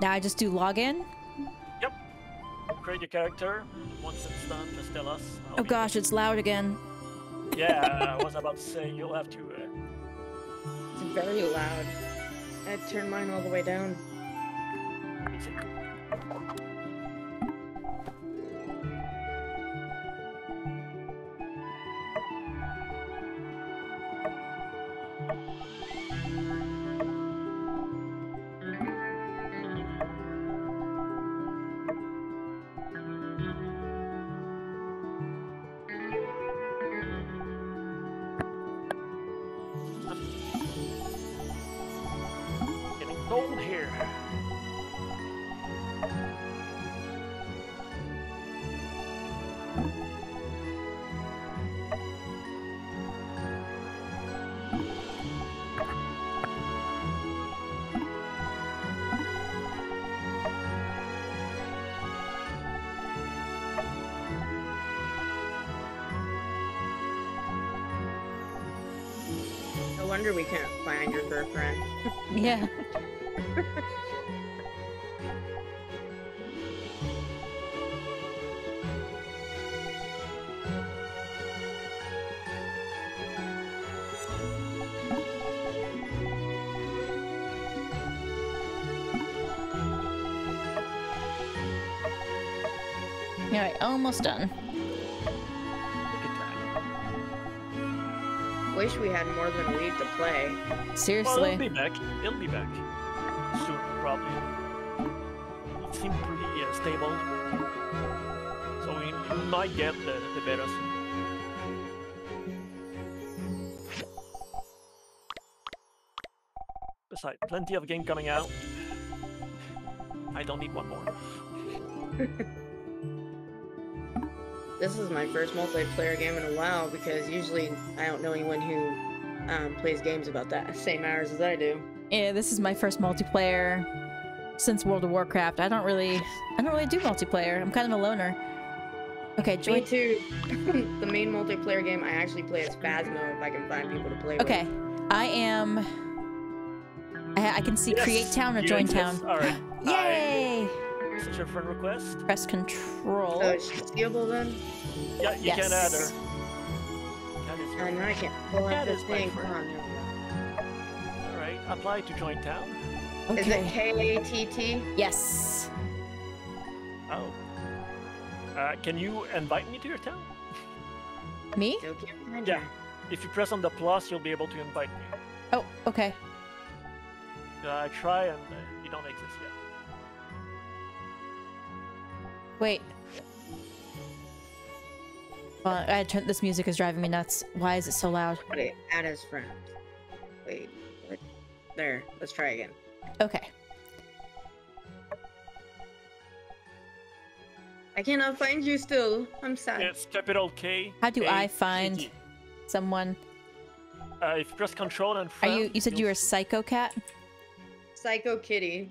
Now I just do login. Yep. Create your character. Once it's done, just tell us. I'll Oh be- gosh, it's loud again. Yeah, I was about to say you'll have to. Uh, It's very loud. I turned mine all the way down. Wonder we can't find your girlfriend. Yeah. All right, almost done. We had more than a to play. Well, Seriously. it'll be back. It'll be back soon, probably. It seemed pretty uh, stable, so we might get the, the beta soon. Besides, plenty of game coming out. I don't need one more. This is my first multiplayer game in a while because usually I don't know anyone who um, plays games about that same hours as I do. Yeah, this is my first multiplayer since World of Warcraft. I don't really, I don't really do multiplayer. I'm kind of a loner. Okay, join. Me join. too. the main multiplayer game I actually play is Phasmo if I can find people to play with. Okay, I am. I, I can see Yes, create town or join exist. town. All right. Yay! I, such a friend request. Press control. So it's seeable then? Yeah, you can add her. Yes. That is I I can't pull That up this thing. friend. Come on, All right. Apply to join town. go. Is it K A T T? Yes. Oh. Uh, can you invite me to your town? Me? Still Yeah. If you press on the plus, you'll be able to invite me. Oh, okay. Uh, I try and uh, you don't exist yet. Wait. Well, I turned. This music is driving me nuts. Why is it so loud? Wait, add as friend. Wait, what? There, let's try again. Okay. I cannot find you still. I'm sad. It's capital K. How do I A, find- T, T. Someone. Uh, if you press Control and Are you? You said you you'll- were a psycho cat. Psycho Kitty.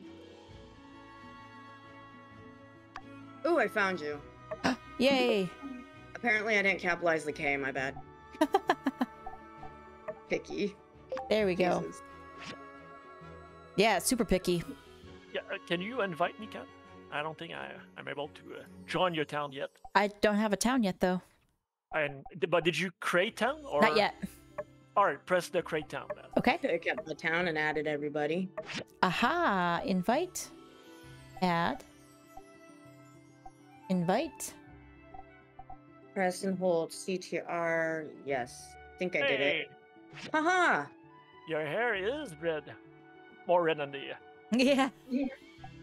Oh, I found you. Yay! Apparently, I didn't capitalize the K. My bad. Picky. There we go. Jesus. Yeah, super picky. Yeah, uh, can you invite me, Kat? I don't think I, I'm able to uh, join your town yet. I don't have a town yet, though. And but did you create town or Not yet. All right, press the create town then. Okay. I kept the town and added everybody. Aha! Invite. Add. Invite. Press and hold CTR. Yes. I think I did Hey, it. Haha! your hair is red, more red than the. Uh, yeah. Yeah.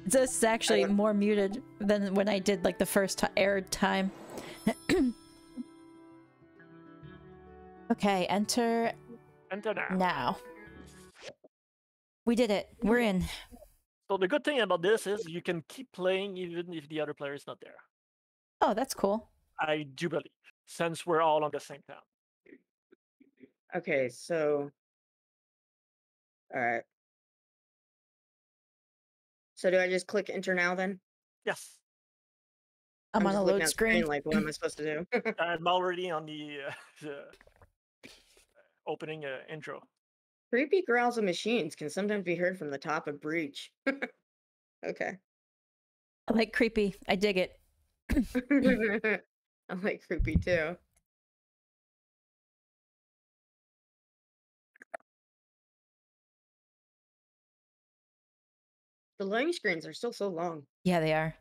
This is actually more muted than when I did like the first aired time. okay, enter Enter now. now. We did it. We're in. So the good thing about this is you can keep playing even if the other player is not there. Oh, that's cool. I do believe, since we're all on the same town. Okay, so. Alright. So do I just click enter now then? Yes, I'm, on just a load at the screen. Like, what am I supposed to do? I'm already on the, uh, the opening uh, intro. Creepy growls of machines can sometimes be heard from the top of breach. Okay. I like creepy. I dig it. I like creepy too. The loading screens are still so long. Yeah, they are.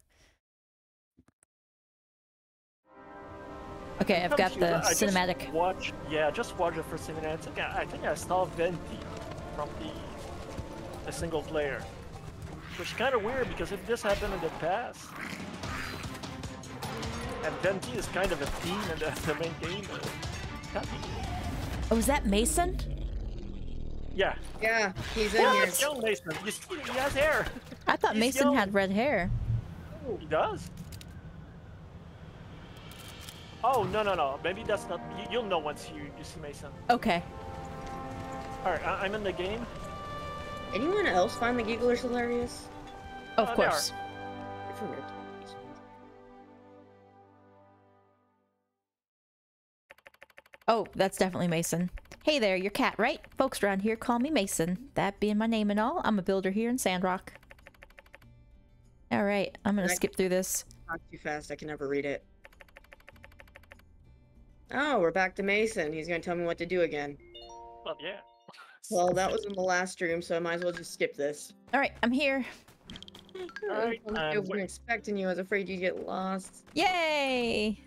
Okay, I've got the I cinematic. Just watch, yeah, just watch the first cinematic. and I think I, I think I saw Venti from the the single player, which is kind of weird because if this happened in the past, and Venti is kind of a theme in the, the main game, uh, can't be- Oh, is that Mason? yeah, Yeah, he's in yeah, here. that's young Mason. You see, he has hair. I thought He's Mason young. had red hair. Oh, He does. Oh no no no! Maybe that's not. You, you'll know once you you see Mason. Okay. All right, I, I'm in the game. Anyone else find the gigglers hilarious? Of Uh, they are. course. Oh, that's definitely Mason. Hey there, your cat, right? Folks around here call me Mason. That being my name and all, I'm a builder here in Sandrock. Alright, I'm gonna Right. skip through this. Talk too fast. I can never read it. Oh, we're back to Mason. He's gonna tell me what to do again. Well, yeah. Well, that was in the last room, so I might as well just skip this. Alright, I'm here. Alright, I wasn't wait- expecting you. I was afraid you'd get lost. Yay!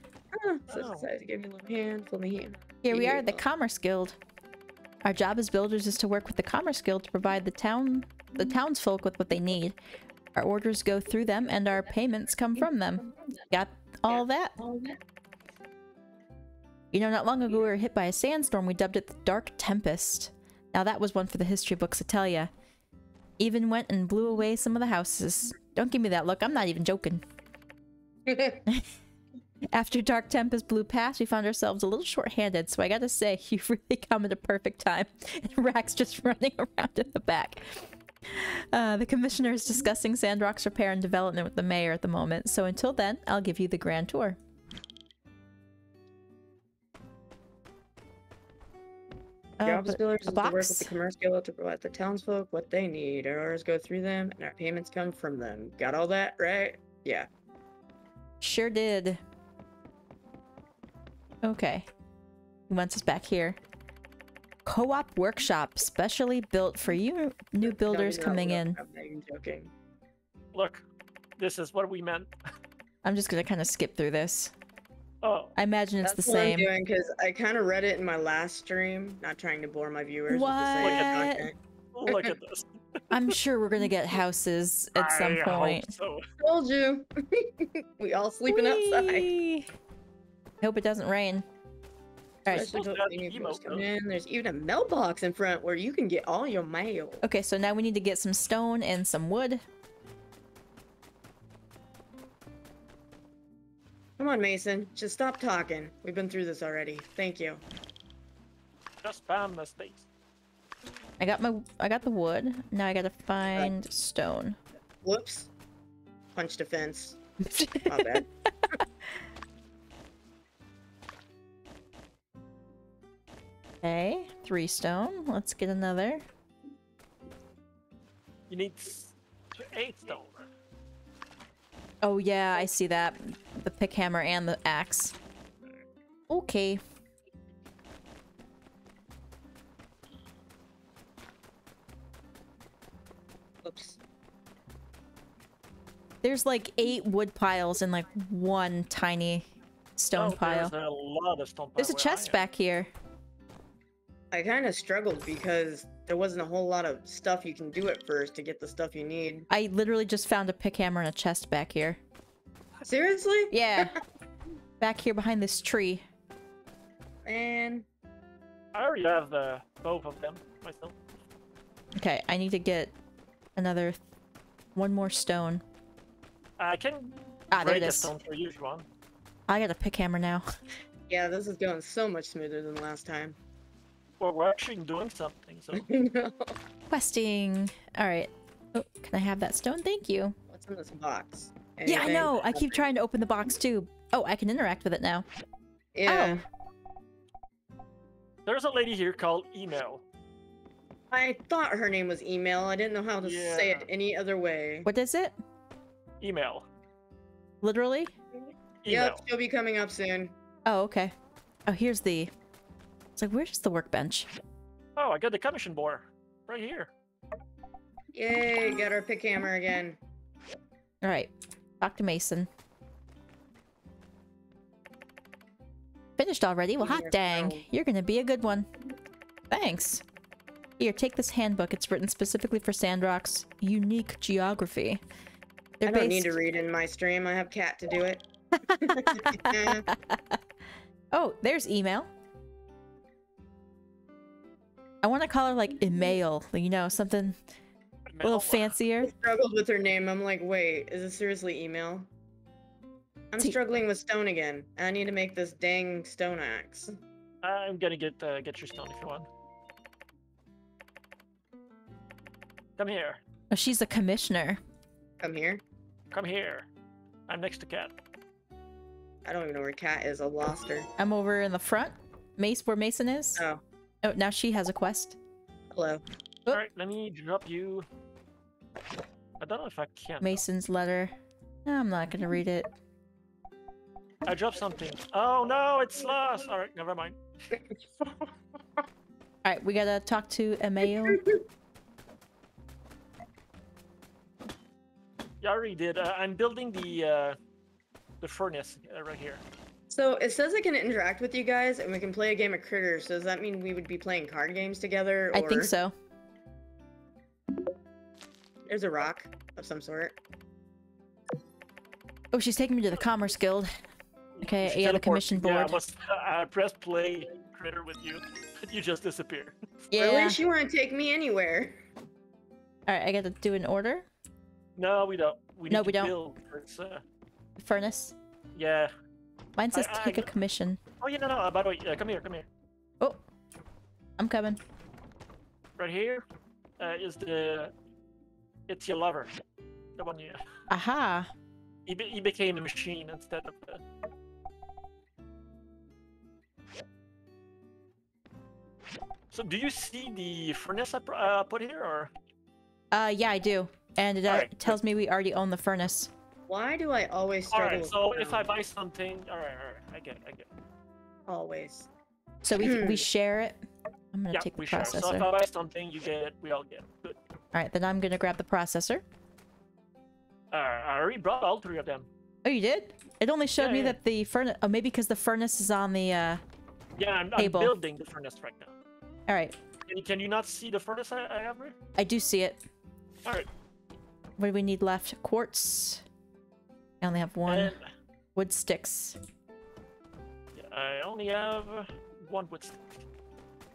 Ah, so Oh. excited to give you a little hand. Pull me here. Here we are, the Commerce Guild. Our job as builders is to work with the Commerce Guild to provide the town the townsfolk with what they need. Our orders go through them and our payments come from them. Got all that? You know, not long ago we were hit by a sandstorm. We dubbed it the Dark Tempest. Now that was one for the history books to tell ya. Even went and blew away some of the houses. Don't give me that look. I'm not even joking. After Dark Tempest blew past, we found ourselves a little short-handed, so I gotta say, you really come at a perfect time. And Rakk's just running around in the back. Uh, the commissioner is discussing Sandrock's repair and development with the mayor at the moment, so until then, I'll give you the grand tour. Uh, Job as but builders a to work with the commerce guild to provide the townsfolk what they need. Our orders go through them, and our payments come from them. Got all that right? Yeah. Sure did. Okay. He wants us back here. Co-op workshop, specially built for you new builders Tell me coming in. I'm not joking. Look, this is what we meant. I'm just gonna kind of skip through this. Oh, I imagine it's That's the what same. I'm doing because I kind of read it in my last stream. Not trying to bore my viewers with the same What? content. look at this. I'm sure we're gonna get houses at some I hope point. so. Told you. we all sleeping outside. Whee! Hope it doesn't rain. Alright, Especially Supposed if to have new viewers emote, coming though. in. There's even a mailbox in front where you can get all your mail. okay, so now we need to get some stone and some wood. Come on, Mason. Just stop talking. We've been through this already. Thank you. Just spam the space. I got my I got the wood. Now I gotta find stone. Whoops. Punch defense. My bad. Okay, three stone. Let's get another. You need eight stone. Oh yeah, I see that. The pick hammer and the axe. Okay. Oops. There's like eight wood piles and like one tiny stone Oh, pile. There's a lot of stone. There's a pile where I chest back here. I kind of struggled because there wasn't a whole lot of stuff you can do at first to get the stuff you need. I literally just found a pick hammer and a chest back here. Seriously? Yeah. back here behind this tree. Man. I already have uh, both of them myself. Okay, I need to get another one more stone. I can Ah, break it a is. stone for you if you want. I got a pick hammer now. Yeah, this is going so much smoother than last time. Well, we're actually doing something, so no. Questing. Alright. Oh, can I have that stone? Thank you. What's in this box? Yeah, I know. I keep trying to open the box too. Oh, I can interact with it now. Yeah. Oh. there's a lady here called Email. I thought her name was email. I didn't know how to say it any other way. What is it? Email. Literally? Email. Yep, she'll be coming up soon. Oh, okay. Oh, here's the. It's like, where's the workbench? Oh, I got the commission board right here. Yay, got our pick hammer again. All right, talk to Mason. Finished already? Well, hot dang. You're gonna be a good one. Thanks. Here, take this handbook. It's written specifically for Sandrock's unique geography. They're I don't need to read in my stream. I have cat to do it. oh, there's email. I want to call her like email, you know, something a little Email. fancier. struggled with her name. I'm like, wait, is it seriously email? I'm See- struggling with stone again. I need to make this dang stone axe. I'm gonna get uh, get your stone if you want. Come here. Oh, she's a commissioner. Come here. Come here. I'm next to Cat. I don't even know where cat is. I lost her. I'm over in the front. Mace, where Mason is. Oh, Oh, now she has a quest. hello. Oop. Alright, let me drop you. I don't know if I can. Mason's letter. No, I'm not gonna read it. I dropped something. Oh no, it's lost. Alright, never mind. All right, we gotta talk to Emeo. Yeah, I already did. Uh, I'm building the uh, the furnace uh, right here. So it says I can interact with you guys and we can play a game of critters. So does that mean we would be playing card games together? I think so. There's a rock of some sort. Oh, she's taking me to the Commerce Guild. Okay, You should yeah, the teleport- commission Yeah, I board. was. I pressed play critter with you. you just disappear. Yeah. Really? She wouldn't take me anywhere. All right, I gotta do an order. No, we don't. We need No, to we don't. build first, uh, Furnace. yeah. Mine says I- take a I- commission. Oh yeah, no, no. Uh, by the way, uh, come here, come here. Oh, I'm coming. Right here uh, is the. It's your lover. The one you. Aha. He, be- he became a machine instead of. Uh... So do you see the furnace I pr- uh, put here, or Uh, yeah, I do. And it uh, Alright, tells me we already own the furnace. Why do I always all struggle right? with So if I buy something, all right, all right, I get, it, I get. it. always? So we we Hmm. share it. I'm gonna Yeah, take the we share. So if I buy something, you get it. We all get. it. Good. All right, then I'm gonna grab the processor. Uh, I already brought all three of them. Oh, you did? It only showed Yeah, me yeah. that the furnace. Oh, maybe because the furnace is on the. uh Yeah, I'm, I'm building the furnace right now. All right, Can, can you not see the furnace I, I have here? I do see it. All right. What do we need left? Quartz. I only have one. And Wood sticks. I only have one wood stick.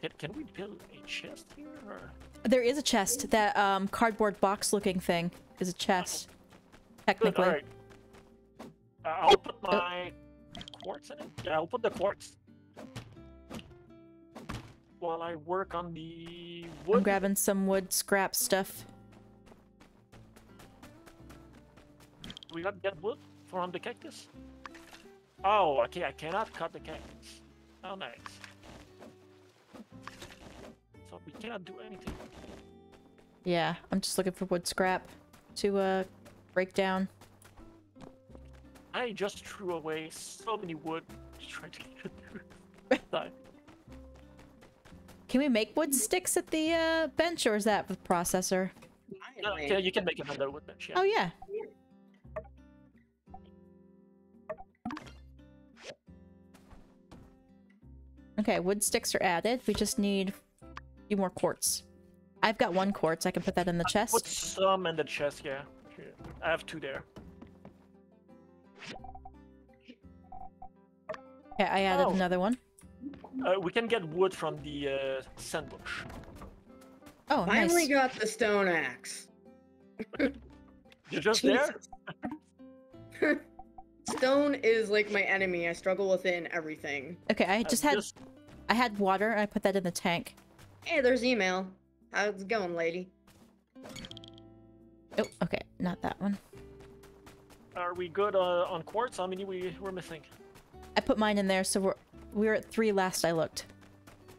Can, can we build a chest here? Or... There is a chest. That um cardboard box looking thing is a chest. Good, Technically. right. Uh, I'll put my quartz in it. Yeah, I'll put the quartz. While I work on the wood. I'm grabbing some wood scrap stuff. We got that wood from the cactus? Oh, okay, I cannot cut the cactus. Oh, nice. So we cannot do anything. Yeah, I'm just looking for wood scrap to uh break down. I just threw away so many wood trying to get through. Die. Can we make wood sticks at the uh bench or is that with processor? No, yeah, you can make another wood bench, yeah. Oh yeah. Okay, wood sticks are added. We just need a few more quartz. I've got one quartz. I can put that in the chest. Put chest. some in the chest, yeah. I have two there. Okay, I added Oh. another one. Uh, we can get wood from the uh, sandbush. Oh, nice. Finally nice. got the stone axe. You're just there? Jesus. Stone is like my enemy. I struggle with it in everything. Okay, I I'm just had just- I had water and I put that in the tank. Hey, there's email. How's it going, lady? Oh, okay, not that one. Are we good uh, on quartz? How many we were missing? I put mine in there, so we're we were at three last I looked.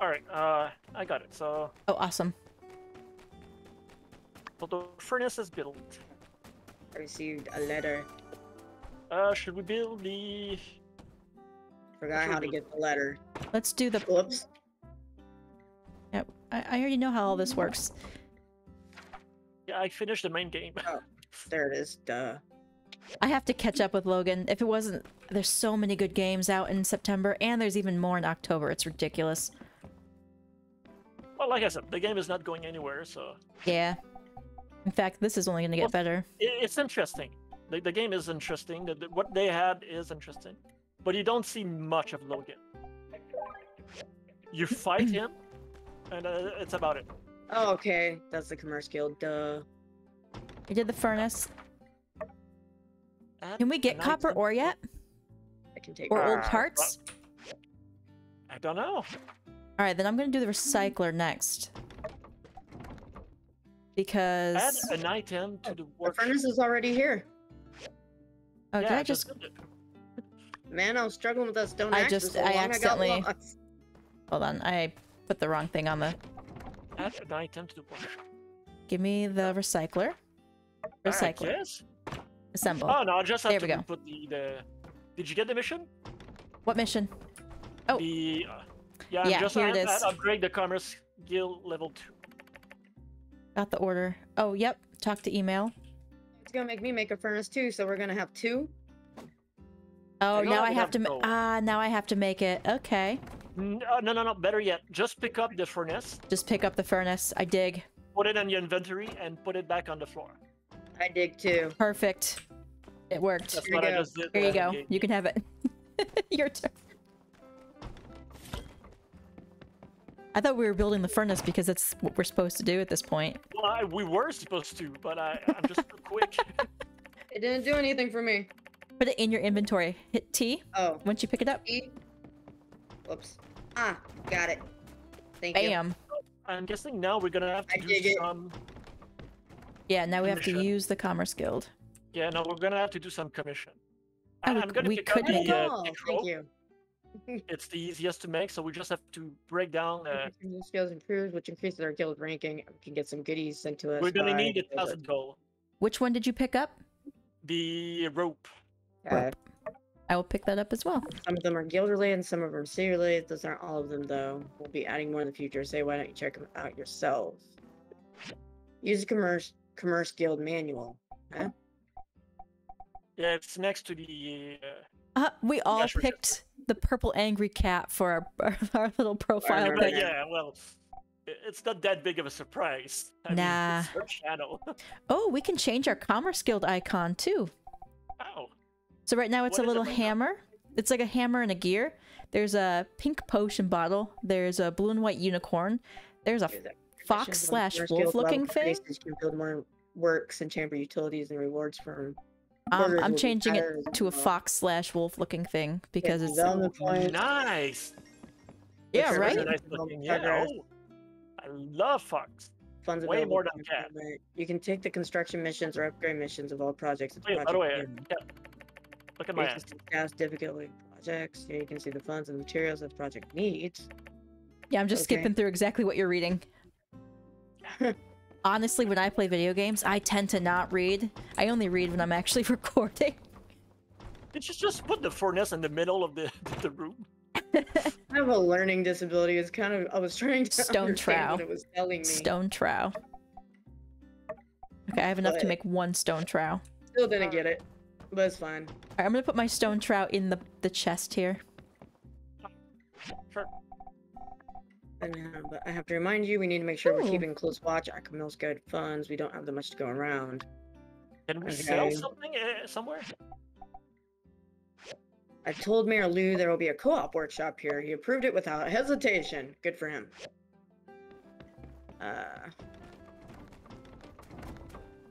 All right, uh, I got it. So Oh, awesome. So the furnace is built. I received a letter. Uh, should we build the? Forgot how to get the letter. Let's do the. Whoops. Yep, I, I already know how all this works. Yeah, I finished the main game. Oh, There it is. Duh. I have to catch up with Logan. If it wasn't, there's so many good games out in September, and there's even more in October. It's ridiculous. Well, like I said, the game is not going anywhere, so Yeah. In fact, this is only gonna Well, get better. it's interesting. The, the game is interesting. The, the- what they had is interesting, but you don't see much of Logan. You fight him, and uh, it's about it. Oh, okay. That's the commerce guild. Duh. I did the furnace. Add Can we get copper ore yet? I can take. Or old parts? I don't know. Alright, then I'm gonna do the recycler next. Add Because... an item to the The furnace is already here. Oh, did I just... build. Man, I was struggling with that stone I just- I accidentally- lost. Hold on, I put the wrong thing on the... Add an item to the. Give me the recycler. Alright, Recycler. yes. Assemble. Oh no, I just have There to we go. put the, the. Did you get the mission? What mission? Oh. The. Uh, yeah, Yeah, just here it is. upgrade the commerce guild level two. Got the order. Oh, yep. Talk to email. It's gonna make me make a furnace too, so we're gonna have two. Oh, now I have have to... ma- gold. Ah, now I have to make it. Okay. N- uh, no, no, no. Better yet, just pick up the furnace, Just pick up the furnace. I dig. put it in your inventory, and put it back on the floor. I dig too. Perfect. It worked. That's Here what you I go. just did. Here you uh, go. game. You can have it. Your turn. I thought we were building the furnace because that's what we're supposed to do at this point. Well, I, we were supposed to, but I, I'm just too quick. It didn't do anything for me. Put it in your inventory. Hit T Oh, once you pick it up. E. Whoops. Ah, got it. Thank you. Bam. I'm guessing now we're gonna have to I do dig it. some. Yeah, now we have to use the Commerce Guild. Yeah, no, we're gonna have to do some commission. Oh, I- we I'm gonna we pick could up the make- uh, Oh, pick thank rope. you. It's the easiest to make, so we just have to break down. Uh, New skills improved, which increases our guild ranking. We can get some goodies sent to us. we're gonna need a guild thousand gold. Which one did you pick up? The rope. Uh, I will pick that up as well. some of them are guild related, and some of them are city related. Those aren't all of them, though. We'll be adding more in the future. Say, why don't you check them out yourself? Use the commerce commerce guild manual. Huh? Yeah, it's next to the. Uh, Uh, we all sure, sure. picked the purple angry cat for our, our little profile remember but pic. yeah, well, it's not that big of a surprise. I mean, Nah. it's her channel. Oh, we can change our Commerce Guild icon too. Ow. So right now it's What a is it little right hammer. It's like a hammer and a gear. There's a pink potion bottle. There's a blue and white unicorn. There's a Here's fox slash Commerce wolf looking thing. increases, You can build more works and chamber utilities and rewards from. Um, I'm changing it to a fox slash wolf looking thing because it's development points. Nice. yeah Sure, right. Nice Yeah. Oh, I love fox. Funds Way more than cat. You can take the construction missions or upgrade missions of all projects. at Oh, yeah, by the way, yeah. Look at my You ass. can see tasks, difficulty projects. Here you can see the funds and materials that the project needs. Yeah, I'm just Okay. skipping through exactly what you're reading. Honestly, when I play video games, I tend to not read. I only read when I'm actually recording. Did you just put the furnace in the middle of the the room? I have a learning disability. It's kind of I was trying to Stone understand trowel. what it was telling me. Stone trow. Okay, I have enough to make one stone trow. Still didn't get it, but it's fine. Alright, I'm gonna put my stone trow in the, the chest here. Sure. And, uh, but I have to remind you, we need to make sure Ooh. we're keeping close watch on Camille's good funds. We don't have that much to go around. Can we sell something uh, somewhere? I told Mayor Lou there will be a co-op workshop here. He approved it without hesitation. Good for him. Uh,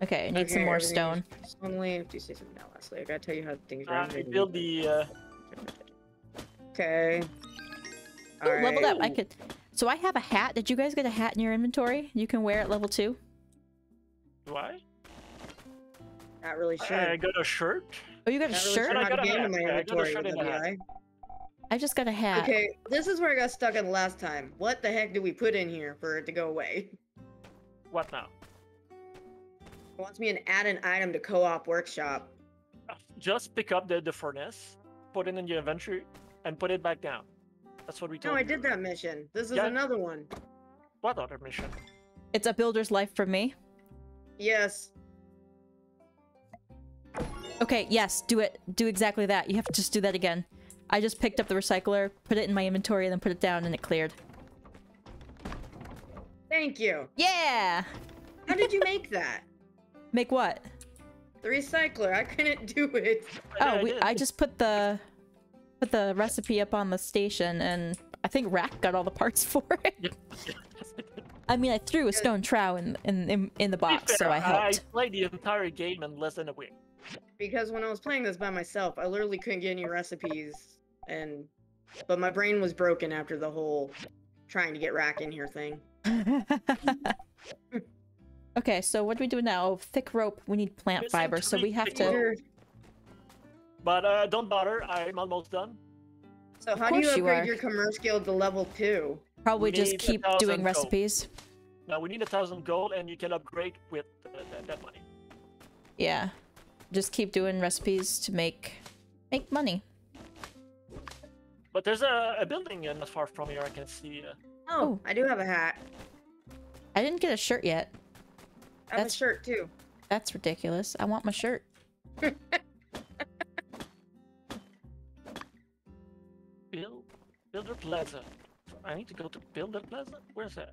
Okay, I need some more stone. Only if you say something now, Leslie. I gotta tell you how things Uh, are. we build the. Uh, Okay. Oh, leveled up. I could. So I have a hat. Did you guys get a hat in your inventory? You can wear at level two. why? Not really sure. I got a shirt. Oh, you got a really shirt. sure I got a get hat. into my Yeah, I got a inventory shirt with and a hat. WI. I just got a hat. Okay, this is where I got stuck on the last time. What the heck did we put in here for it to go away? What now? wants me to add an item to co-op workshop. Uh, just pick up the, the furnace, put it in your inventory, and put it back down. That's what we told No, I did that mission. This is Yeah. another one. What other mission? It's a builder's life for me. Yes. Okay, yes, do it. Do exactly that. You have to just do that again. I just picked up the recycler, put it in my inventory, and then put it down, and it cleared. Thank you. Yeah! How did you make that? Make what? The recycler. I couldn't do it. Yeah, Oh, we, did. I just put the put the recipe up on the station, and I think Rakk got all the parts for it. I mean, I threw a stone trow in in in, in the To be box, so I helped. I played the entire game in less than a week. Because when I was playing this by myself, I literally couldn't get any recipes, and but my brain was broken after the whole trying to get Rakk in here thing. okay, so what do we do now? Oh, thick rope. We need plant There's fiber, so we have thick to. Rope. Sure. But uh, don't bother, I'm almost done. So how do you course you upgrade your commerce skill to level two? Probably We just keep doing gold. recipes. Now we need a thousand gold, and you can upgrade with uh, that, that money. Yeah, just keep doing recipes to make make money. But there's a, a building not far from here. I can see. Uh, Oh, Oh. I do have a hat. I didn't get a shirt yet. I have That's- a shirt too. That's ridiculous. I want my shirt. Plaza. I need to go to Builder Plaza. Where's that?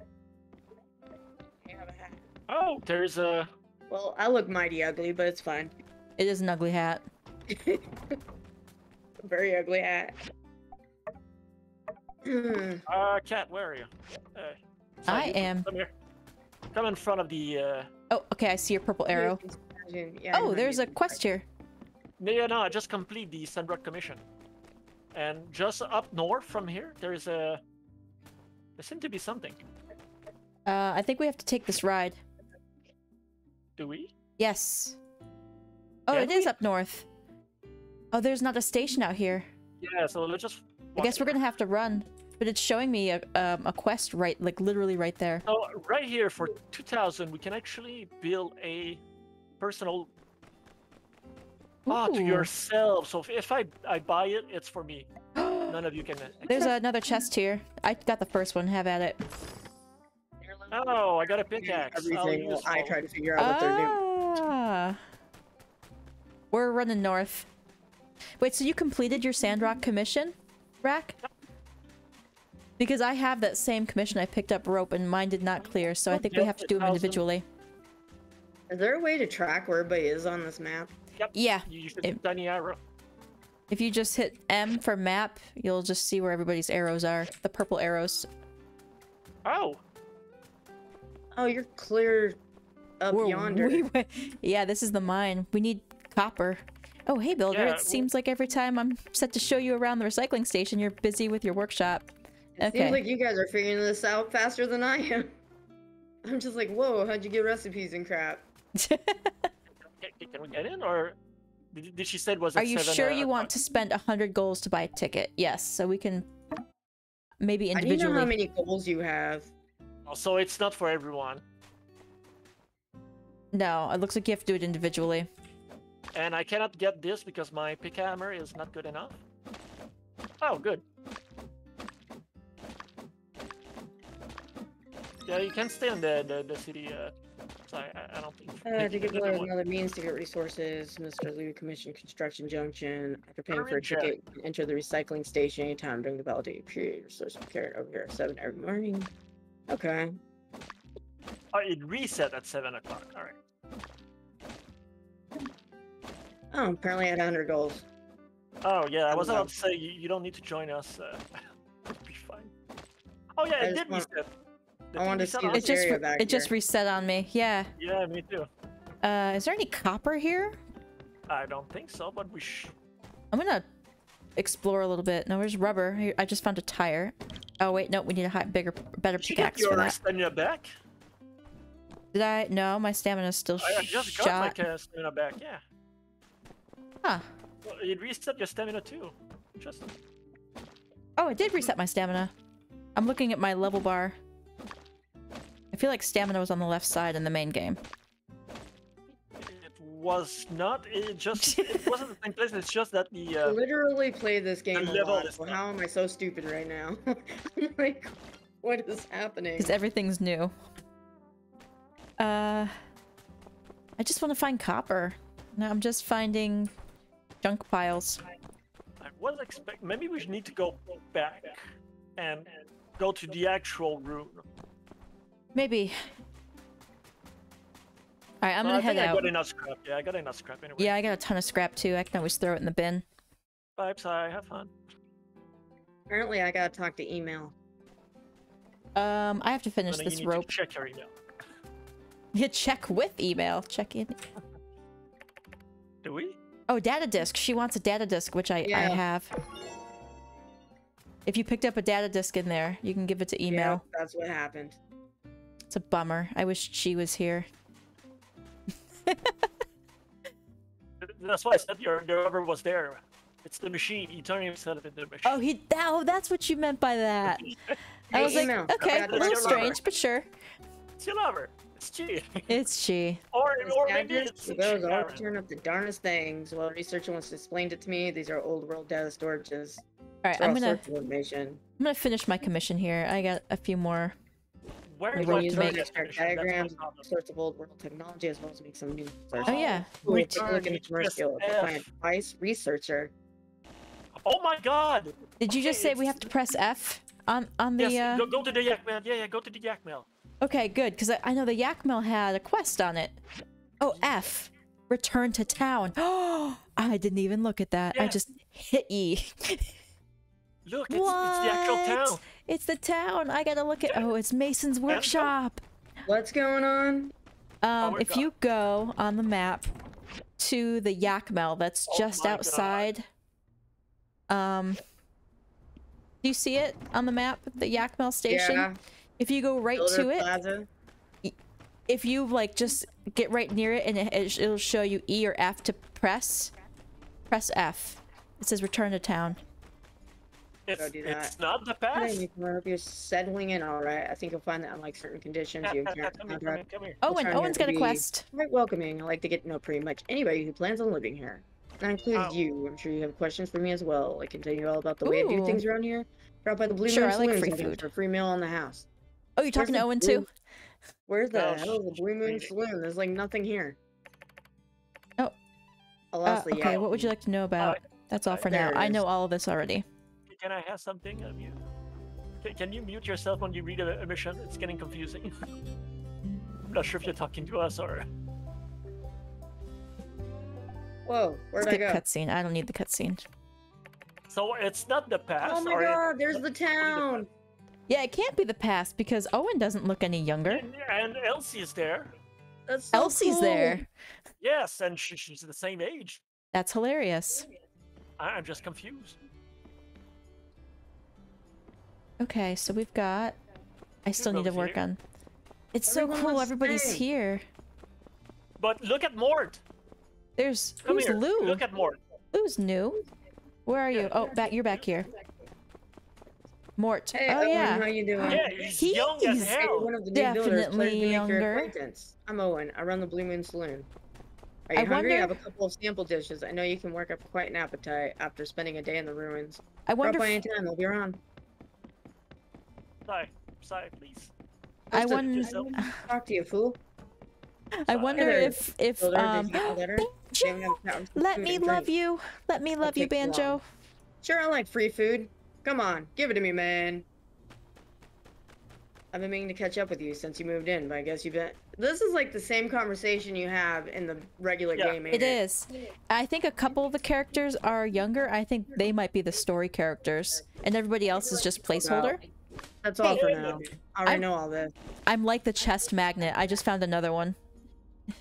I have a hat. Oh, there's a. Well, I look mighty ugly, but it's fine. It is an ugly hat. Very ugly hat. Uh, cat. Where are you? Uh, I you- am- Come here. Come in front of the. Uh, Oh, okay. I see your purple arrow. Yeah, Oh, there's a quest here. no, yeah, no. Just complete the Sandrock Commission. And just up north from here, there is a. There seems to be something. Uh, I think we have to take this ride. Do we? Yes. Oh, Can it is we? up north. Oh, there's not a station out here. Yeah. So let's just. I guess we're gonna have to run. But it's showing me a um, a quest right, like literally right there. So right here for 2000, we can actually build a personal ah to yourself. So if, if I I buy it, it's for me. None of you can. There's another chest here. I got the first one. Have at it. Oh, I got a pickaxe. I'll Everything. Well, use I try to figure out what they're doing. Ah. We're running north. Wait, so you completed your Sandrock commission, Rakk? Because I have that same commission. I picked up rope and mine did not clear, so I think we have to do them individually. Is there a way to track where everybody is on this map? Yep. Yeah, You you should It- tiny arrow. if you just hit M for map, you'll just see where everybody's arrows are. The purple arrows. Oh, Oh, you're clear up Whoa, yonder. we went- yeah, this is the mine. We need copper. Oh, hey, Builder. Yeah, it well- seems like every time I'm set to show you around the recycling station, you're busy with your workshop. It Okay. seems like you guys are figuring this out faster than I am. I'm just like, whoa, how'd you get recipes and crap? can, can we get in or did, did she said was it Are you seven, sure you want to spend a hundred goals to buy a ticket? Yes, so we can maybe individually. I need to know how many goals you have. oh, So it's not for everyone. No, it looks like you have to do it individually. And I cannot get this because my pick hammer is not good enough. Oh, good. Yeah, you can stay in the the, the city. Uh, so I, I- don't think. Uh, to think get there's below one- another means to get resources, Mr. Lee Commission Construction Junction. After paying for a ticket, enter the recycling station anytime during the validated period. Resources carried over here at 7 every morning. Okay. Oh, it reset at seven o'clock. All right. Oh, apparently I had 100 goals. Oh yeah, I was about to say you, you don't need to join us. Uh, it'll be fine. Oh yeah, I it did want- reset. The I thing wanted to reset see It just area re- back it just reset on me. Yeah. Yeah, me too. Uh, is there any copper here? I don't think so, but we sh. I'm gonna explore a little bit. No, where's rubber? I just found a tire. Oh wait, no, we need a high, bigger, better Did you get pickaxe for your that. stamina back? Did I? No, my stamina's still I, I just got shot. my uh, stamina back. Yeah. Huh. Well, it reset your stamina too. Just Oh, it did reset my stamina. I'm looking at my level bar. I feel like stamina was on the left side in the main game. It was not. It just it wasn't the same place. It's just that the I uh, literally played this game a level lot, so how am I so stupid right now? like, what is happening? Because everything's new. Uh, I just want to find copper. No, I'm just finding junk piles. I was expect. Maybe we should need to go back and go to the actual room. Maybe. All right, I'm Well, gonna I head think I out. got enough scrap. Yeah, I got enough scrap anyway. Yeah, I got a ton of scrap too. I can always throw it in the bin. Bye, Psy. Have fun. Apparently, I gotta talk to email. Um, I have to finish And then you this need rope. To check your email. You check with email. Check in. Do we? Oh, data disk. She wants a data disk, which I I have. If you picked up a data disk in there, you can give it to email. Yeah, that's what happened. It's a bummer. I wish she was here. That's why I said your your whoever was there. It's the machine. You don't turn himself into the machine. Oh, he. Oh, that's what you meant by that. I was like, email. okay, a little your number. strange, but sure. It's your lover. It's she. It's she. or or Yeah, maybe just it's those always Karen. turn up the darnest things. While a researcher wants to explain it to me, these are old world data storages. All right, I'm gonna sorts of information. I'm gonna finish my commission here. I got a few more. Where Maybe do I we use can turn make- this extract mission? My diagrams, problem. sorts of old world technology, as well as make some new. Oh yeah. Ooh, Return take a look in the just commercial. F. Define device researcher. Oh my god! Did you just Okay, say we have to press F on on the? yes, uh... go, go to the Yakmel. Yeah, yeah, go to the Yakmel. Okay, good, because I, I know the Yakmel had a quest on it. Oh, F. Return to town. Oh, I didn't even look at that. I just hit E. Look, it's, it's the actual What? town. It's the town. I gotta look at. Oh, it's Mason's workshop. What's going on? Um, my if God. you go on the map to the Yakmel, that's Oh just my God. outside. Um, do you see it on the map? The Yakmel station. Yeah, If you go right Builder to it, Plaza. if you like just get right near it and it, it- it'll show you E or F to press, press F. It says return to town. It's, do it's that. not the Hey, past. Nicola, I hope you're settling in all right. I think you'll find that on like certain conditions, you come can't come here, contract come here. Owen, trying Owen's to got a quest. quite welcoming. I like to get to know pretty much anybody who plans on living here. That includes Oh. you. I'm sure you have questions for me as well. I can tell you all about the way I do things around here. Drop by the Blue Sure, Moon I like Saloon free sometimes food. for a free meal on the house. Oh, you're talking to Owen blue- too? Where's the No, hell is the Blue Moon. Saloon? There's like nothing here. Oh. Uh, okay, yak. what would you like to know about? That's all uh, for now. I know all of this already. Can I have something of you? Can, can you mute yourself when you read a, a mission? It's getting confusing. I'm not sure if you're talking to us or. Whoa, where'd I Skip go? cutscene. I don't need the cutscene. So it's not the past. Oh my or it- god, there's the what is the town! Yeah, it can't be the past because Owen doesn't look any younger. And, and Elsie is there. That's so Elsie's cool. there. Yes, and she, she's the same age. That's hilarious. I, I'm just confused. Okay, so we've got. I still need to work here. on. It's so cool. Everybody's things. here. But look at Mort. There's Come who's here. Lou? Look at Mort. Who's new? Where are you? Oh, back. You're back here. Mort. Hey, oh Owen, yeah. how you doing? Yeah, he's young as hell. one of the new builders. Definitely to your younger. I'm Owen. I run the Blue Moon Saloon. Are you I hungry? I have a couple of sample dishes. I know you can work up quite an appetite after spending a day in the ruins. I Drop wonder. by If, anytime. They'll be around. Sorry, sorry, please. I Just to- wonder. Talk to you, fool. I wonder there. if if um. you get the letter? They haven't Banjo, had time for let me love you. Let me love you, take long. Banjo. Sure, I like free food. Come on, give it to me, man. I've been meaning to catch up with you since you moved in, but I guess you've been. This is like the same conversation you have in the regular Yeah. game. It ain't is. I think a couple of the characters are younger. I think they might be the story characters, and everybody else is just placeholder. That's all for now. I already I'm- know all this. I'm like the chest magnet. I just found another one.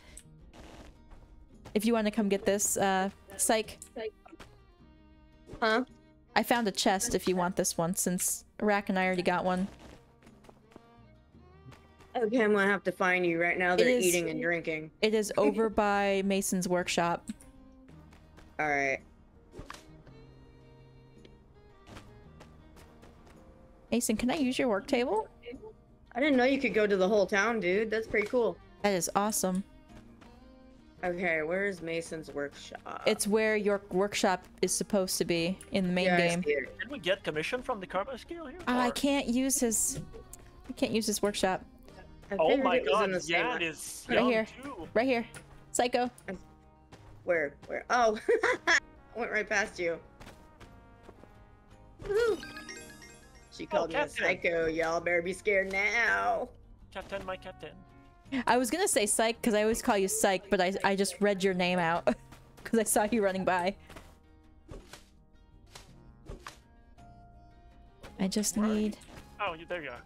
If you want to come get this, uh, psych. Huh? I found a chest if you want this one, since Rakk and I already got one. Okay, I'm gonna have to find you right now. They're is- eating and drinking. It is over by Mason's workshop. All Mason, can I use your work table? I didn't know you could go to the whole town, dude. That's pretty cool. That is awesome. Okay, where is Mason's workshop? It's where your workshop is supposed to be in the main Yeah, game. see it. Did we get commission from the karma scale here? Oh, I can't use his. I can't use his workshop. Oh my it god, the same Yan line. is Right here. too. Right here, Psycho. Where? Where? Oh, went right past you. Woo. She called me a psycho. Y'all better be scared now. Captain, my captain. I was gonna say Psych because I always call you Psych, but I I just read your name out because I saw you running by. I just Where are you? need. Oh, you, there you are.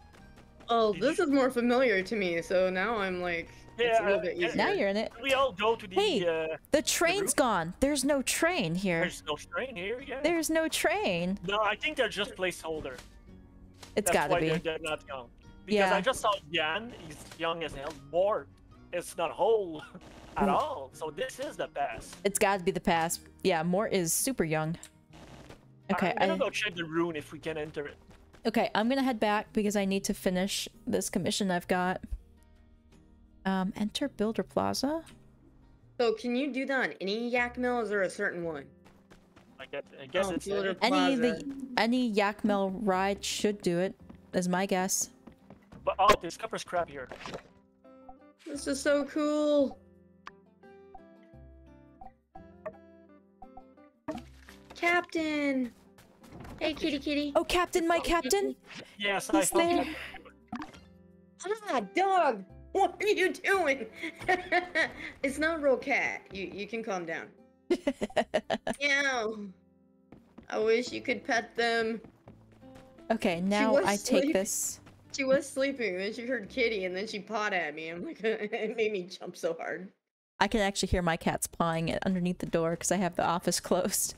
Oh, Did this you- is more familiar to me. So now I'm like, it's a Yeah, little bit easier. Now you're in it. Can we all go to the, Hey. uh, The train's gone. There's no train here. there's no train here, yeah? There's no train. No, I think they're just placeholder. It's That's gotta be. They're, they're not young. Because Yeah. I just saw Yan, he's young as hell. Mort, it's not whole at all. So this is the pass. It's gotta be the past. Yeah, Mort is super young. Okay, I'm gonna I, go check the rune if we can enter it. okay, I'm gonna head back because I need to finish this commission I've got. Um, enter Builder Plaza. So can you do that on any Yakmel? Is there a certain one? I guess, I guess Oh, it's Builder Any of the any Yakmel ride should do it, is my guess. But oh, there's copper scrap here. This is so cool. Captain. Hey, kitty, kitty. Oh, Captain, my Captain! Yes, I He's thought. there. Ah, dog. What are you doing? it's not a real cat. You you can calm down. Yeah. I wish you could pet them. Okay, now was I take this. She was sleeping, then she heard kitty, and then she pawed at me. I'm like, it made me jump so hard. I can actually hear my cats pawing it underneath the door because I have the office closed.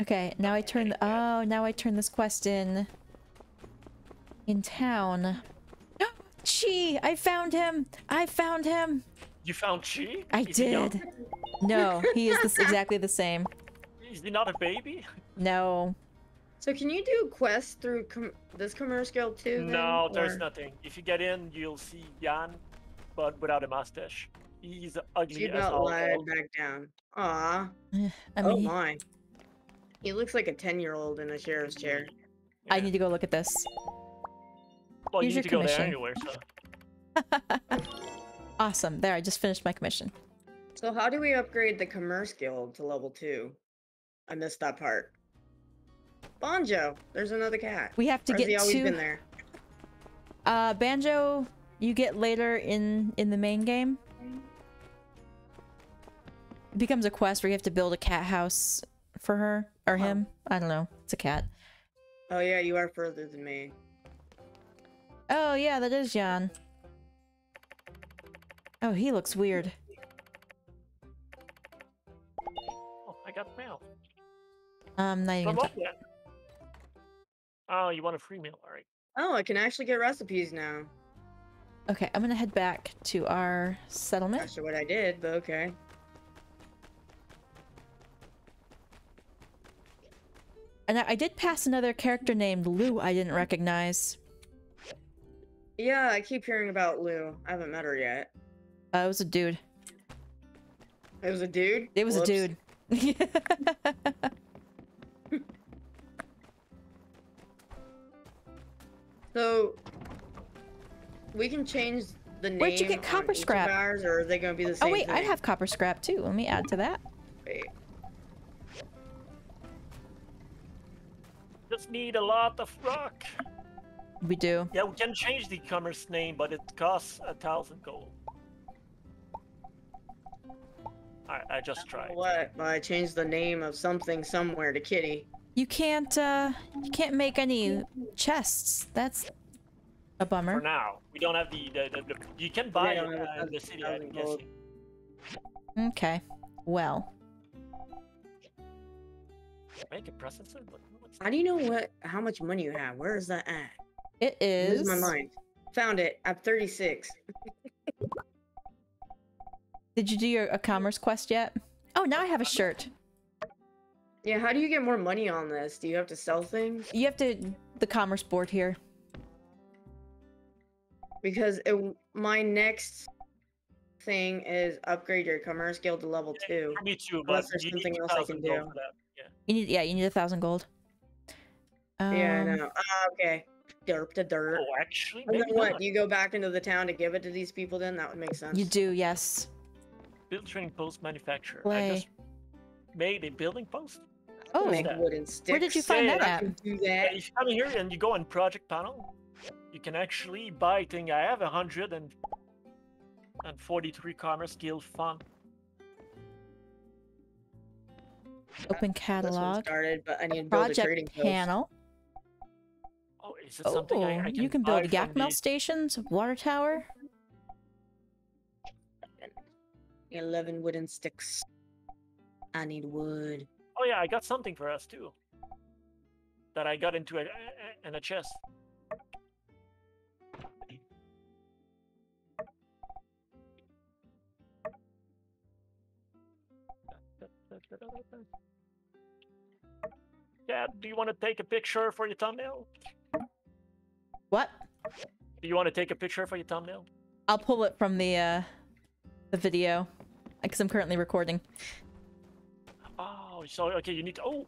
Okay, now I turn the- oh, now I turn this quest in. In town. Qi! I found him! I found him! You found Qi? I Is did. No, he is this, exactly the same. Is he not a baby? No. So can you do quests through com- this commerce guild too? then, No, there's or- nothing. If you get in, you'll see Jan, but without a mustache. He's ugly She as all. lied all. back down. Aw. I oh mean, my. He looks like a 10 year old in a sheriff's chair. I need to go look at this. Well, you need your to go there commission. anyway, so. Awesome. There, I just finished my commission. So how do we upgrade the commerce guild to level 2? I missed that part. Banjo, There's another cat. We have to Or has get he always to been there? uh Banjo you get later in in the main game. It becomes a quest where you have to build a cat house for her or Oh. him. I don't know. It's a cat. Oh yeah, you are further than me. Oh yeah, that is Jan. Oh, he looks weird. I got mail. Um, not even. From ta- yet? Oh, you want a free meal? All right. Oh, I can actually get recipes now. Okay, I'm gonna head back to our settlement. Not sure what I did, but okay. And I, I did pass another character named Lou I didn't recognize. Yeah, I keep hearing about Lou. I haven't met her yet. Uh, it was a dude. It was a dude? It was Whoops. a dude. So we can change the name. Where'd you get copper scrap? Ours, or are they going to be the oh, same? oh wait, I thing? have copper scrap too. Let me add to that. Wait. Just need a lot of rock. We do. Yeah, we can change the commerce name, but it costs a thousand gold. I, I just tried. What? Well, I changed the name of something somewhere to Kitty. You can't uh you can't make any chests. That's a bummer. For now, we don't have the the, the, the you can buy don't it uh, in the city. I'm guessing. Okay. Well. Make a processor, but How do you know what? How much money you have? Where is that at? It is. Lose is my mind. Found it. I'm 36. Did you do your a commerce quest yet? Oh now I have a shirt. Yeah. How do you get more money on this? Do you have to sell things? You have to the commerce board here. Because it, my next thing is upgrade your commerce guild to level two. For me too, but there's you need something else I can do. Yeah. You need yeah, you need a thousand gold. Um, yeah, I know. Ah, okay. Derp to dirt. Oh, actually, and then what? not. You go back into the town to give it to these people? Then that would make sense. You do, yes. Build training post manufacturer. I just made a building post. Oh, Make wooden sticks. where did you find Yeah, that I at? can do that. if you come here and you go on project panel, you can actually buy thing. I have a hundred and and forty-three commerce guild fund. Open catalog. started, but I need to build a Project trading post. panel. Oh, is it something I, Oh, I can you can build from yak mill the- stations, water tower. Eleven wooden sticks. I need wood. Oh yeah, I got something for us too. That I got into a, a- in a chest. Yeah, do you want to take a picture for your thumbnail? What? Do you want to take a picture for your thumbnail? I'll pull it from the uh the video because I'm currently recording. Oh, so okay, you need to. Oh,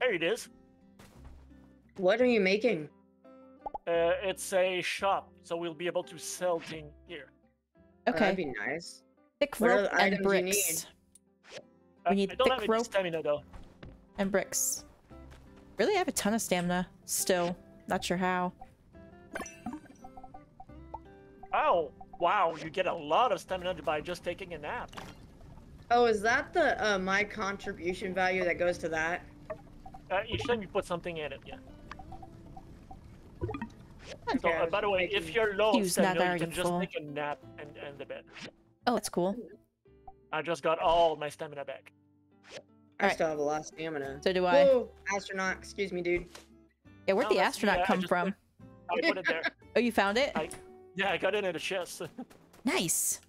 there it is. What are you making? Uh, it's a shop, so we'll be able to sell things here. Oh, Okay. that'd be nice. thick What are rope the and items you need? bricks. Uh, need I don't thick have any rope. stamina though. And bricks. Really, I have a ton of stamina still. Not sure how. Oh, wow, you get a lot of stamina by just taking a nap. Oh, is that the uh, my contribution value that goes to that? Uh, each time you put something in it, yeah. Okay, I uh, by the way, if you're low on stamina, you already can just full. take a nap and end the bed. Oh, that's cool. I just got all my stamina back. I Alright. still have a lot of stamina. So do I. Whoa, astronaut. Excuse me, dude. Yeah, where'd No, the astronaut I come just from? I put it there. Oh, you found it? I- Yeah, I got it in a chest. Nice.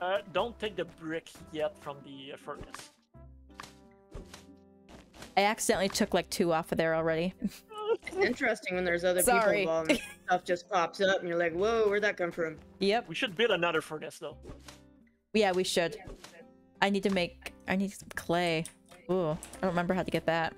uh, don't take the brick yet from the uh, furnace. I accidentally took like two off of there already. It's interesting when there's other Sorry. people involved and stuff just pops up and you're like, whoa, where'd that come from? Yep. We should build another furnace though. Yeah, we should. I need to make. I need some clay. Ooh, I don't remember how to get that.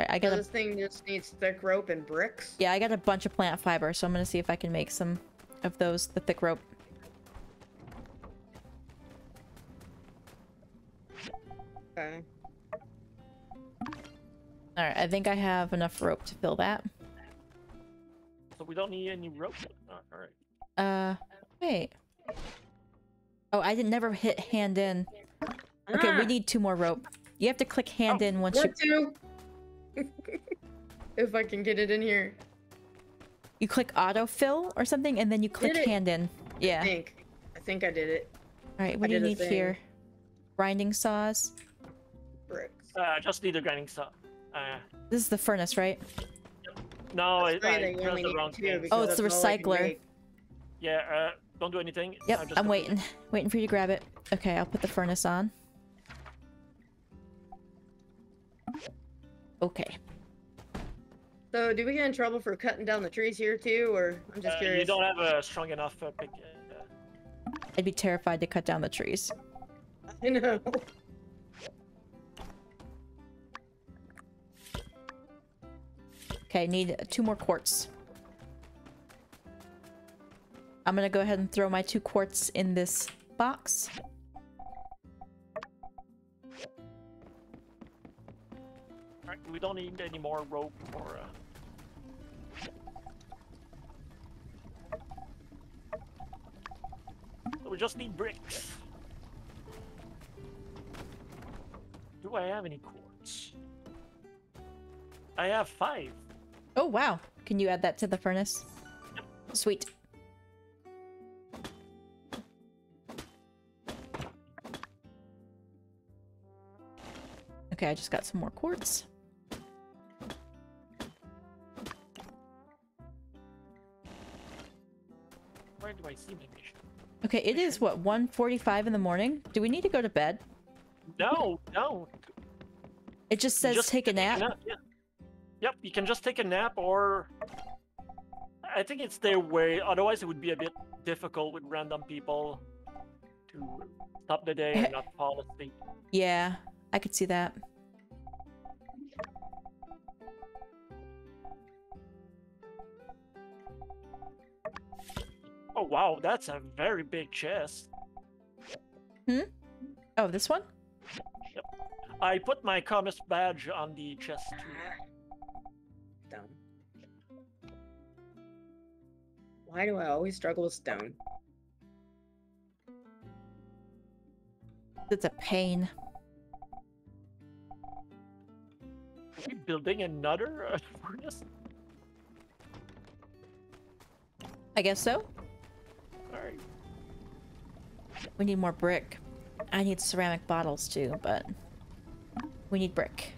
Alright, I So got a this thing just needs thick rope and bricks. yeah, I got a bunch of plant fiber, so I'm gonna see if I can make some of those. The thick rope. Okay. All right, I think I have enough rope to fill that. So we don't need any rope. Uh, all right. Uh, wait. Oh, I didn't never hit hand in. Okay, we Ah, need two more rope. You have to click hand Oh, in once you What to? if I can get it in here. you click autofill or something, and then you click hand in. I Yeah. think. I think I did it. All right. What I do you need here? Grinding saws. Bricks. Uh, I just need a grinding saw. Uh, This is the furnace, right? no, I, That's fine I pressed the wrong thing. Oh, it's the that's all I can recycler. Yeah, uh, don't do anything. Yep. I'm, just I'm waiting, waiting for you to grab it. Okay, I'll put the furnace on. Okay. So, do we get in trouble for cutting down the trees here too, or I'm just Uh, curious? you don't have a strong enough uh, pick. Uh, I'd be terrified to cut down the trees. I know. Okay, need two more quartz. I'm gonna go ahead and throw my two quartz in this box. Alright, we don't need any more rope or. Uh... So we just need bricks. Do I have any quartz? I have five. Oh, wow. Can you add that to the furnace? Yep. Sweet. Okay, I just got some more quartz. Okay, it is what 1:45 in the morning. Do we need to go to bed? No, no. It just says Just take a nap. yeah. Yep, you can just take a nap or I think it's their way. Otherwise, it would be a bit difficult with random people to stop the day and not fall asleep. Yeah, I could see that. Oh wow, that's a very big chest. Hmm? Oh, this one? Yep. I put my commerce badge on the chest too. Dumb. Why do I always struggle with stone? It's a pain. Are we building another uh, furnace? I guess so. We need more brick. I need ceramic bottles too, but we need brick.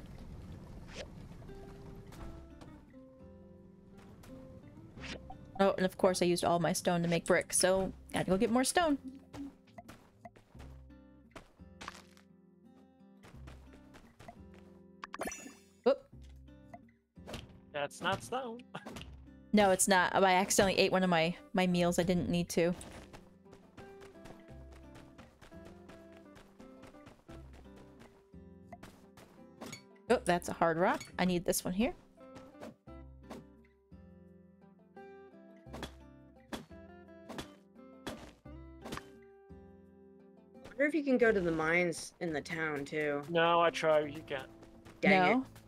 Oh, and of course I used all my stone to make brick, so I gotta go get more stone. Oop. That's not stone. No, it's not. Um, I accidentally ate one of my my meals. I didn't need to. Oh, that's a hard rock. I need this one here. I wonder if you can go to the mines in the town too. No, I tried. You can't. Dang no. it.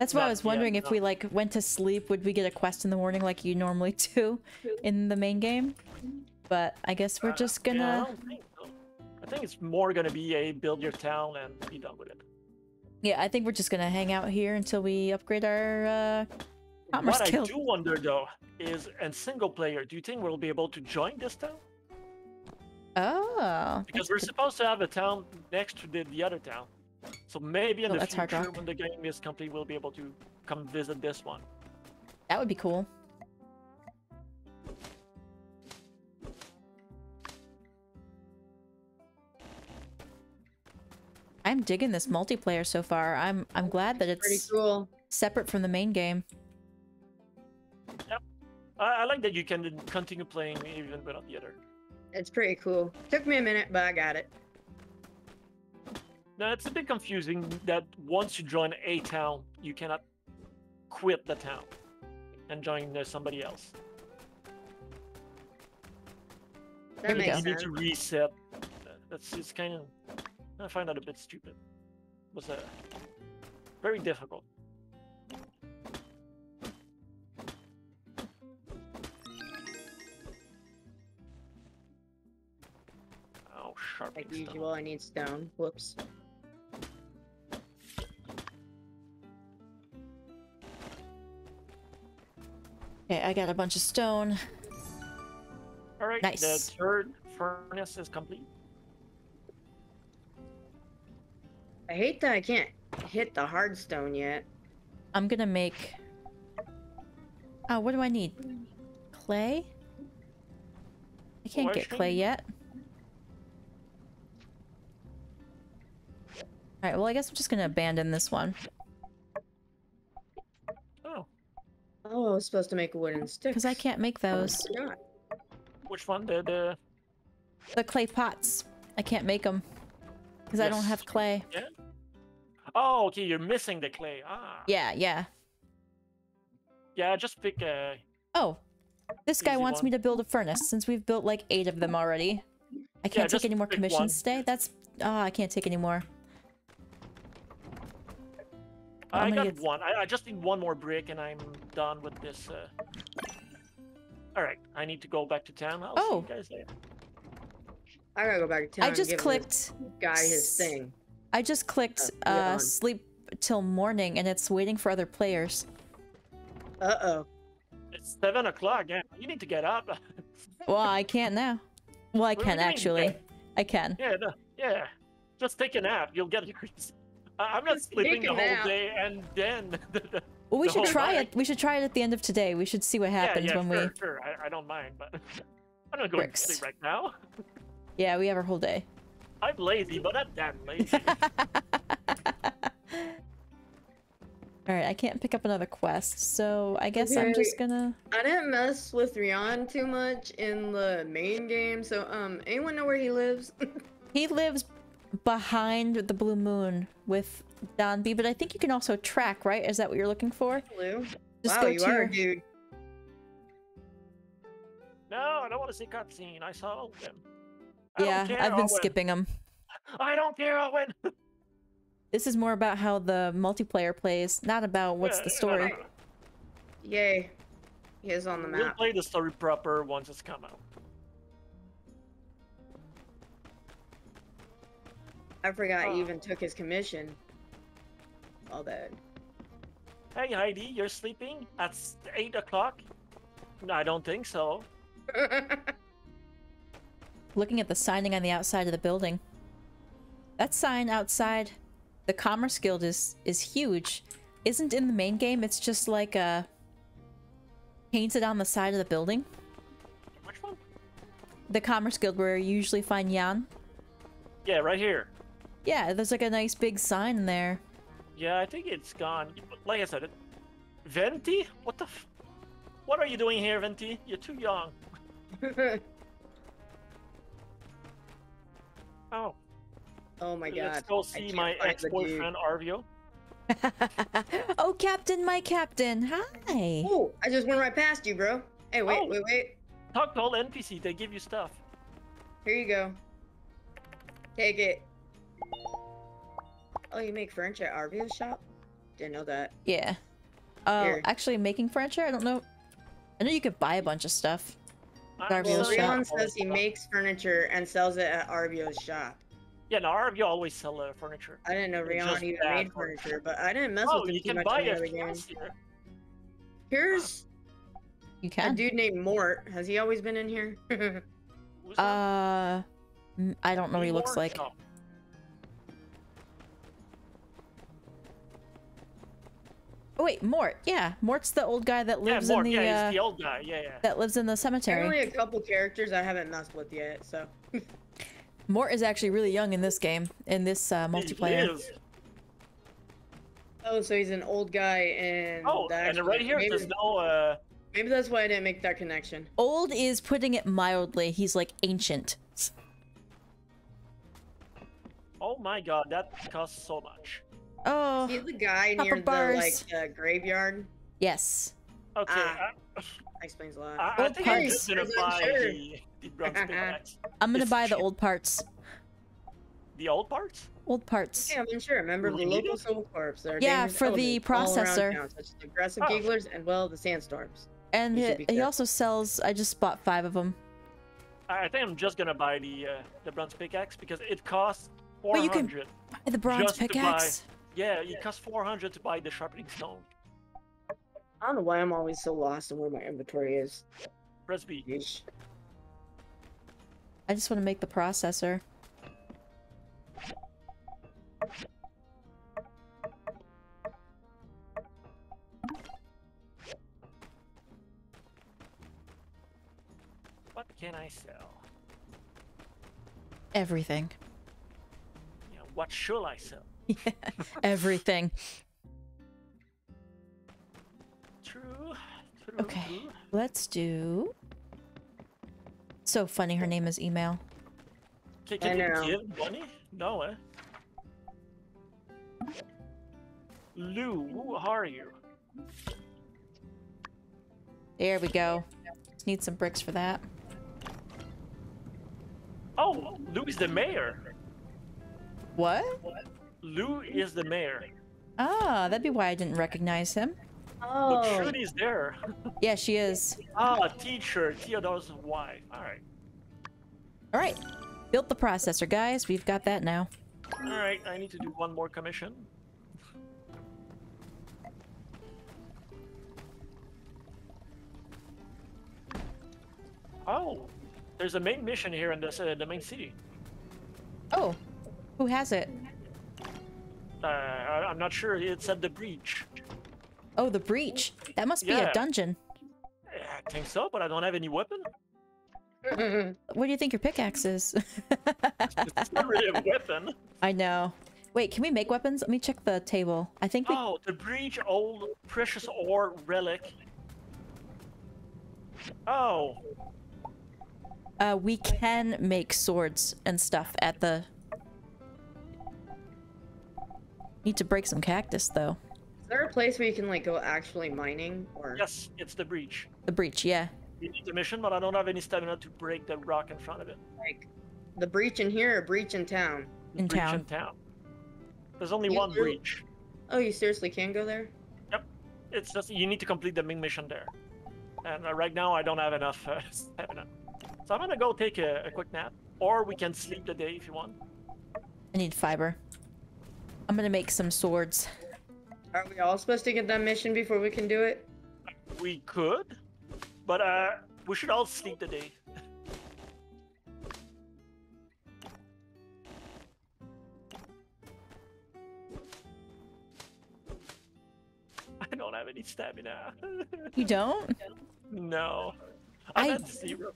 That's why I Not was yet, wondering if no. we like went to sleep, would we get a quest in the morning like you normally do in the main game? But I guess we're Uh, just gonna don't think so. I think it's more gonna be a build your town and be done with it. yeah, I think we're just gonna hang out here until we upgrade our uh commerce what I do wonder though is, in single player, do you think we'll be able to join this town? Oh, Because we're good. supposed to have a town next to the, the other town. So maybe in Oh, the future, when the game is complete, we'll be able to come visit this one. that would be cool. I'm digging this multiplayer so far. I'm I'm glad that Pretty it's cool. separate from the main game. I, I like that you can continue playing even without the other. It's pretty cool. Took me a minute, but I got it. Now it's a bit confusing that once you join a town, you cannot quit the town and join uh, somebody else. That makes go. You need to reset. That's it's kind of. I find that a bit stupid. It was uh, very difficult. Oh, sharp. Like usual, I need stone. Whoops. Okay, I got a bunch of stone. All right, Nice. the third furnace is complete. I hate that I can't hit the hard stone yet. I'm gonna make. Oh, what do I need? Clay? I can't Why get clay yet. Alright, well, I guess I'm just gonna abandon this one. Oh, Oh, I was supposed to make a wooden stick. Because I can't make those. Which one? The the The clay pots. I can't make them. Because I don't have clay. Yeah? Oh, okay, you're missing the clay. Ah. Yeah, yeah. Yeah, just pick a. Oh, this guy wants one. me to build a furnace since we've built like eight of them already. I can't just take any more commissions one. today. That's oh, I can't take any more. I got get- one. I, I just need one more brick and I'm done with this. Uh... All right, I need to go back to town. I'll Oh. see you guys later. I gotta go back to town. I just clicked. this guy his thing. I just clicked Oh, uh, sleep till morning, and it's waiting for other players. Uh oh. It's seven o'clock. Yeah, you need to get up. Well, I can't now. Well, I What can you mean, actually. I can. yeah, no, yeah. Just take a nap. You'll get yours. I- I'm not Just sleeping the whole nap. day and then. the- the- Well, we the should try night. it. We should try it at the end of today. We should see what happens yeah, yeah, when sure, we. sure. I, I don't mind, but I'm not going Bricks. to sleep right now. Yeah, we have our whole day. I'm lazy, but I'm damn lazy. Alright, I can't pick up another quest, so I guess I'm just gonna... I didn't mess with Rion too much in the main game, so um, anyone know where he lives? He lives behind the Blue Moon with Don B, but I think you can also track, right? Is that what you're looking for? Blue. Just wow, go you to are your- dude. no, I don't want to see cutscene. I saw them. I Yeah, care, I've been Owen. skipping them. I don't care, Owen. This is more about how the multiplayer plays, not about what's Yeah, the no, no, story. no, no. Yay. He is on the map. We'll map. play the story proper once it's come out. I forgot Oh. he even took his commission. All bad. Hey Heidi, you're sleeping at eight o'clock? No, I don't think so. Looking at the signing on the outside of the building. That sign outside the Commerce Guild is is huge. Isn't in the main game, it's just like uh painted on the side of the building. Which one? The Commerce Guild where you usually find Jan. Yeah, right here. Yeah, there's like a nice big sign there. Yeah, I think it's gone. Like I said, it. Venti? What the? F- what are you doing here, Venti? You're too young. Oh, oh my god. let's go see my find the dude. ex-boyfriend Arvio. oh, Captain, my Captain. Hi. Oh, I just went right past you, bro. Hey, wait, Oh. wait, wait. Talk to all NPC. They give you stuff. Here you go. Take it. Oh, you make furniture at Arvio's shop? Didn't know that. Yeah. Uh, Here. actually making furniture? I don't know. I know you could buy a bunch of stuff. I'm Arvio's Well, shop. Rion says he makes furniture and sells it at Arvio's shop. Yeah, no, Arvio always sell uh, furniture. I didn't know It's Rion even made for- furniture, but I didn't mess Oh, with him you too can much buy in the game. here. Here's You a dude named Mort. Has he always been in here? Uh, I don't know what he looks like. No. Oh wait, Mort. Yeah, Mort's the old guy that Yeah, lives Mort. in the yeah, uh, he's the old guy. Yeah, yeah. that lives in the There's cemetery. only a couple characters I haven't messed with yet, so. Mort is actually really young in this game, in this uh, He- he multiplayer. is. Oh, so he's an old guy and. Oh, and right here, maybe, there's no. Uh, maybe that's why I didn't make that connection. Old is putting it mildly. He's like ancient. oh my God, that costs so much. Oh, He's the guy Papa near the like uh, graveyard. yes. Okay, Ah. I, That explains a lot. I, I Old think I'm parts. gonna I'm buy sure. the, the bronze pickaxe. I'm gonna It's buy the old parts. The old parts? Old parts. Yeah, I'm unsure. Remember the Really need local soul corps. Yeah, for the elements all around processor. town, such as aggressive Oh. gigglers and well, the sandstorms. And he, he also sells. I just bought five of them. I, I think I'm just gonna buy the uh, the bronze pickaxe because it costs Well, you can 400. The bronze Just buy- pickaxe. Yeah, it costs 400 to buy the sharpening stone. I don't know why I'm always so lost in where my inventory is. Press B. Yeesh. I just want to make the processor. What can I sell? Everything. Yeah, what should I sell? Everything. True. True. Okay. Let's do. So funny. Her name is email. Can, I can you give money? No, eh? Lou, who are you? There we go. Just need some bricks for that. Oh, Lou is the mayor. What? Lou is the mayor. Ah, that'd be why I didn't recognize him. But Oh, Trudy's there. Yeah, she is. Ah, teacher, Theodore's wife. Alright. All right. Built the processor, guys. We've got that now. Alright, I need to do one more commission. Oh, there's a main mission here in this, uh, the main city. Oh, who has it? Uh, I- I'm not sure. It's said the breach. Oh, the breach. That must be a Yeah. dungeon. I think so, but I don't have any weapon. What do you think your pickaxe is? It's not really a weapon. I know. Wait, can we make weapons? Let me check the table. I think we. Oh, the breach old precious ore relic. Oh, Uh, we can make swords and stuff at the. Need to break some cactus though. Is there a place where you can like go actually mining or? yes, it's the breach. The breach, yeah. You need the mission, but I don't have any stamina to break the rock in front of it. Like the breach in here or breach in town? In breach town. in town. There's only You one do- breach. Oh, you seriously can go there? Yep. It's just you need to complete the Ming mission there. And uh, right now I don't have enough uh, stamina. So I'm gonna go take a, a quick nap, or we can sleep the day if you want. I need fiber. I'm gonna make some swords. Are we all supposed to get that mission before we can do it? We could, but uh, we should all sleep the day. I don't have any stamina. You don't? no. I'm I- at zero.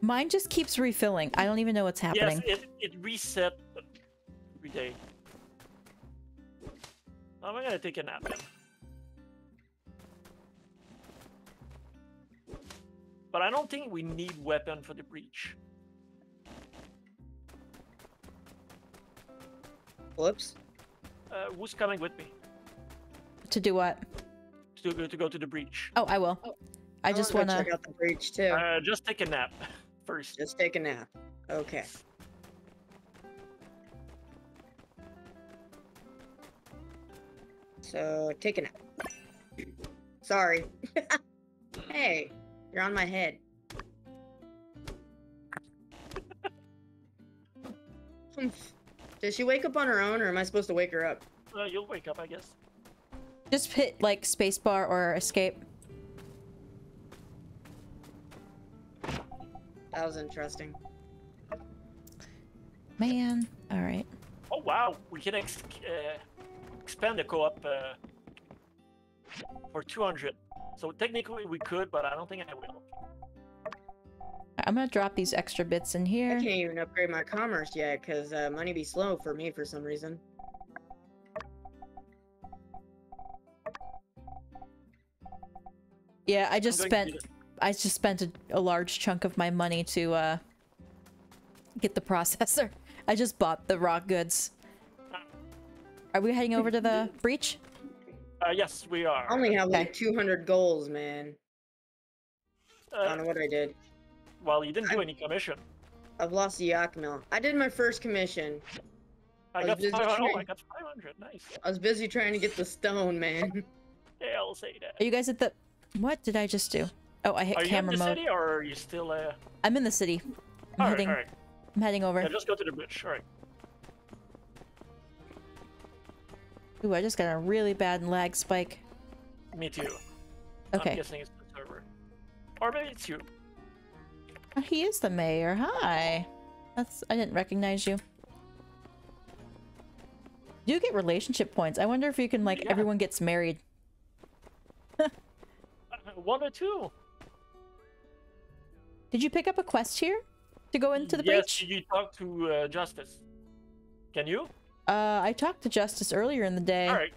Mine just keeps refilling. I don't even know what's happening. Yes, it, it reset every day. I'm gonna take a nap then. But I don't think we need weapon for the breach. Whoops. Uh, who's coming with me To do what? to go to go to the breach? Oh, I will. I just wanna wanna. check out the breach too. Uh, just take a nap first. Just take a nap. Okay. So take a nap. Sorry. hey, you're on my head. Does she wake up on her own, or am I supposed to wake her up? Uh, you'll wake up, I guess. Just hit like spacebar or escape. That was interesting. Man. All right. Oh wow, we can ex- uh, expand the co-op uh, for 200. So technically we could, but I don't think I will. I'm gonna drop these extra bits in here. I can't even upgrade my commerce yet, because uh, money be slow for me for some reason. Yeah, I just spent. I just spent a, a large chunk of my money to uh get the processor. I just bought the raw goods. Are we heading over to the breach? Uh, yes, we are. I only have like 200 goals, man. I Uh, don't know what I did. well, you didn't do any commission. I've lost the Yakmel. I did my first commission. I I got was busy 500. Oh, I trying- got 500. Nice. I was busy trying to get the stone, man. Yeah, I'll say that. Are you guys at the? What did I just do? Oh, I hit Are you in camera the mode. city or are you still? Uh... I'm in the city. I'm All right, heading. all right. I'm heading over. Yeah, just go to the bridge. All right. Ooh, I just got a really bad lag spike. Me too. Okay. I'm guessing it's the server. Or maybe it's you. Oh, he is the mayor. Hi. That's. I didn't recognize you. You do get relationship points. I wonder if you can like Yeah. everyone gets married. Uh, one or two. Did you pick up a quest here to go into the yes, breach? you talk to uh, Justice. Can you? Uh, I talked to Justice earlier in the day. All right.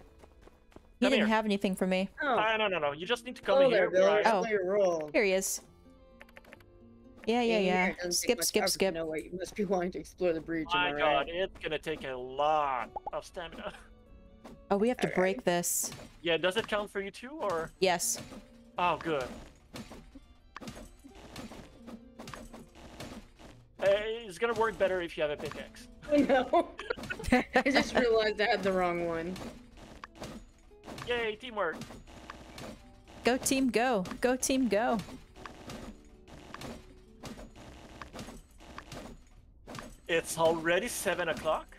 He come didn't here. have anything for me. Oh, Uh, no, no, no. You just need to come hello in there, here. Bill. where I- Oh. Play your role. Here he is. Yeah, yeah, Being yeah. doesn't Skip, skip, skip. know what you must be wanting to explore the breach. My God, right? it's gonna take a lot of stamina. Oh, we have to Alright. break this. Yeah, does it count for you too, or? Yes. Oh, good. Uh, it's gonna work better if you have a pickaxe. Oh no! I just realized I had the wrong one. Yay, teamwork! Go team, go. Go team, go. It's already seven o'clock.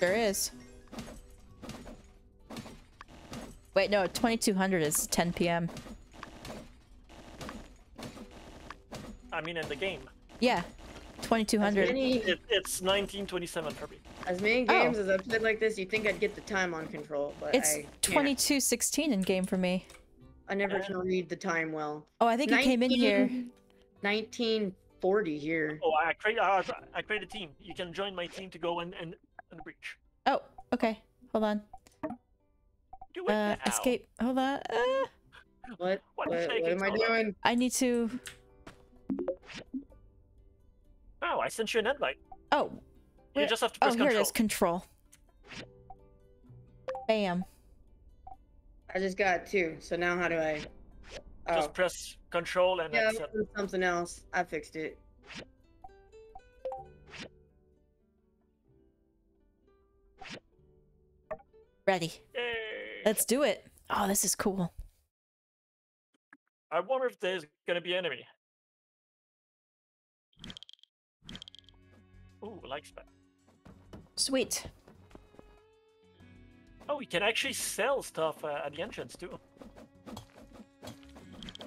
There is. Wait, no, 2200 is 10 p.m. I mean, in the game, Yeah, 2200. Many, it, it's 1927 for me. as many Oh. games as I've played like this, you'd think I'd get the time on control, but It's I can't. 2216 in game for me. I never Yeah. can read the time well. Oh, I think you came in here. 1940 here. Oh, I create. Uh, I create a team. You can join my team to go and, and in the breach. Oh, okay. Hold on. Do it Uh, now. escape. Hold on. Uh, What? What, What what is taking am I doing? I need to. Oh, I sent you an invite. Oh, You just have to oh, press here it control. is. Control. Bam. I just got two. So now how do I? Oh, Just press control and yeah, accept. it's something else. I fixed it. Ready. Yay! Let's do it. Oh, this is cool. I wonder if there's gonna be enemy. Ooh, like spec. Sweet. Oh, we can actually sell stuff uh, at the entrance too.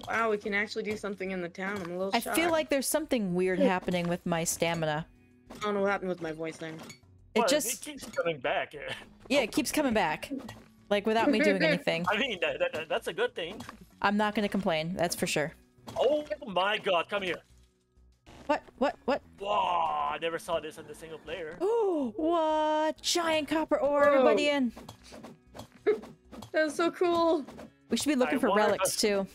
Wow, we can actually do something in the town. I'm a little I shocked. feel like there's something weird happening with my stamina. I don't know what happened with my voice then. It Well, just, it keeps coming back. uh, yeah, it keeps coming back. Like without me doing anything. I mean, that, that, that's a good thing. I'm not gonna complain, that's for sure. Oh my god, come here. What? What? What? Wow, I never saw this in the single player. Oh, what? Giant copper ore, everybody in. That's so cool. We should be looking I for relics too.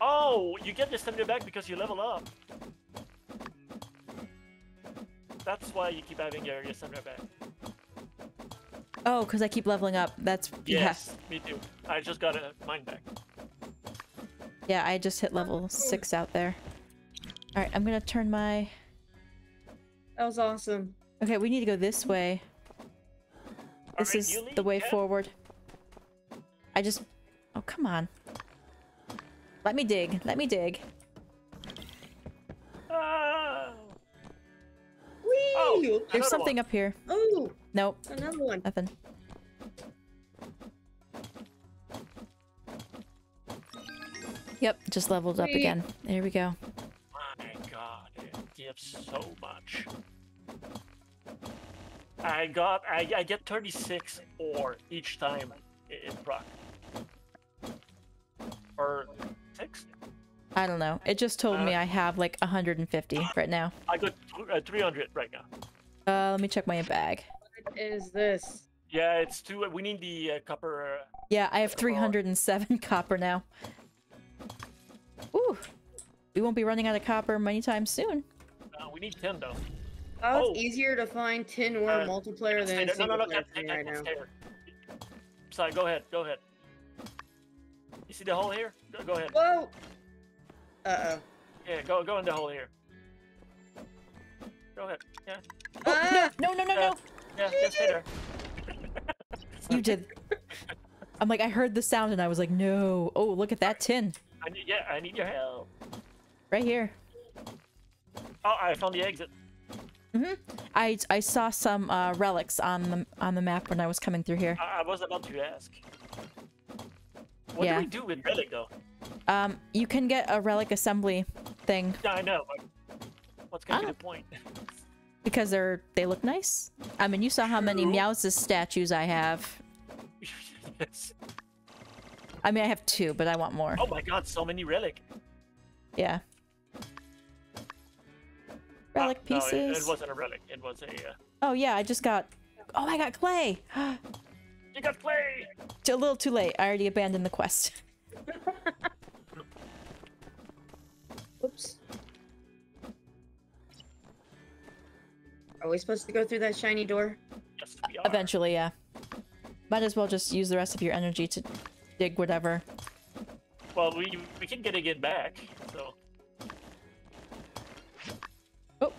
Oh, you get your stamina back because you level up. That's why you keep having your, your stamina back. Oh, because I keep leveling up. That's Yes, me too. I just got a mine back. yeah. Yeah, I just hit level oh. six out there. All right, I'm gonna turn my. That was awesome. Okay, we need to go this way. This Alright, is the way Kat. forward. I just. Oh, come on. Let me dig. Let me dig. Ah! Whee! Oh. There's something one. up here. Oh, Nope, another one. nothing. Yep, just leveled up again. There we go. My god, it gives so much. I got, I, I get 36 ore each time i- in proc. Or 6? I don't know. It just told me Uh, I have like 150 right now. I got th- uh, 300 right now. Uh, let me check my bag. What is this? Yeah, it's two. We need the uh, copper. Uh, Yeah, I have Come on. 307 copper now. Ooh, we won't be running out of copper anytime soon. Uh, we need 10 though. Oh, Oh. it's easier to find tin ore Uh, multiplayer than there. No, no, single no, player can't for stay me there, right now. stay. Sorry, go ahead, go ahead. You see the hole here? Go, go ahead. Whoa! Uh oh. Yeah, go go in the hole here. Go ahead. Yeah, oh. Oh, Ah! no, no, no, no, no! yeah, yeah stay there. You did. I'm like, I heard the sound and I was like, no. Oh, look at that tin. I need, yeah, I need your help. Right here. Oh, I found the exit. Hmm? I I saw some uh, relics on the on the map when I was coming through here. I, I was about to ask. What Yeah. do we do with relic though? Um, you can get a relic assembly thing Yeah, I know. What's gonna Ah. be the point? because they're they look nice. I mean, you saw how many True. Meows's statues I have. yes. I mean, I have two, but I want more. Oh my god, so many relic. Yeah. Relic Ah, no, it- pieces. it, wasn't a relic. It was a. Uh, Oh yeah, I just got. Oh, I got clay. you got clay. a little too late. I already abandoned the quest. Oops. Are we supposed to go through that shiny door? Yes, we are. Eventually, yeah. Might as well just use the rest of your energy to dig whatever. Well, we we can get it back. Oh,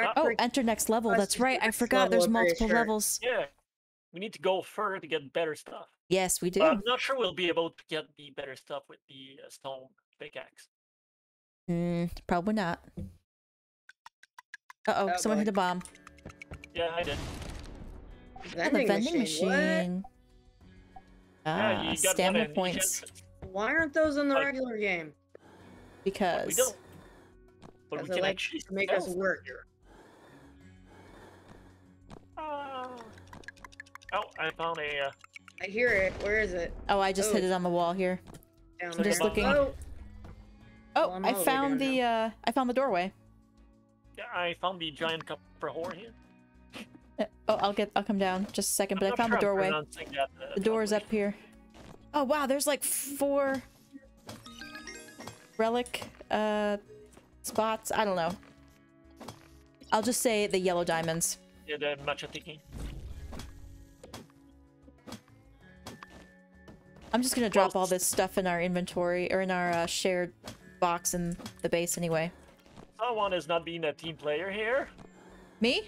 Rock oh, enter next level. That's right. I forgot. There's level, I'm multiple sure. levels. yeah, we need to go further to get better stuff. Yes, we do. But I'm not sure we'll be able to get the better stuff with the uh, stone pickaxe. Mm, probably not. Uh oh, Oh, someone boy. hit a bomb. Yeah, I did. Oh, the vending, vending machine. machine. Yeah, Ah, you got stamina points. Why aren't those in the Like- regular game? But Because we don't. But Because we can like actually to make sell us work. here. Ah. Oh, I found a. Uh, I hear it. Where is it? oh, I just hit Oh. it on the wall here. Down So there. just looking- Oh, Oh, Well, I'm the way found the uh I found the doorway. Yeah, I found the giant copper whore here. Uh, Oh, I'll get I'll come down just a second, but I'm I found sure the doorway. that, uh, The door is up here. Oh wow, there's like four relic uh spots. I don't know. I'll just say the yellow diamonds. Yeah, the matcha thingy. I'm just gonna drop all this stuff in our inventory or in our uh, shared box in the base anyway. Someone is not being a team player here. Me?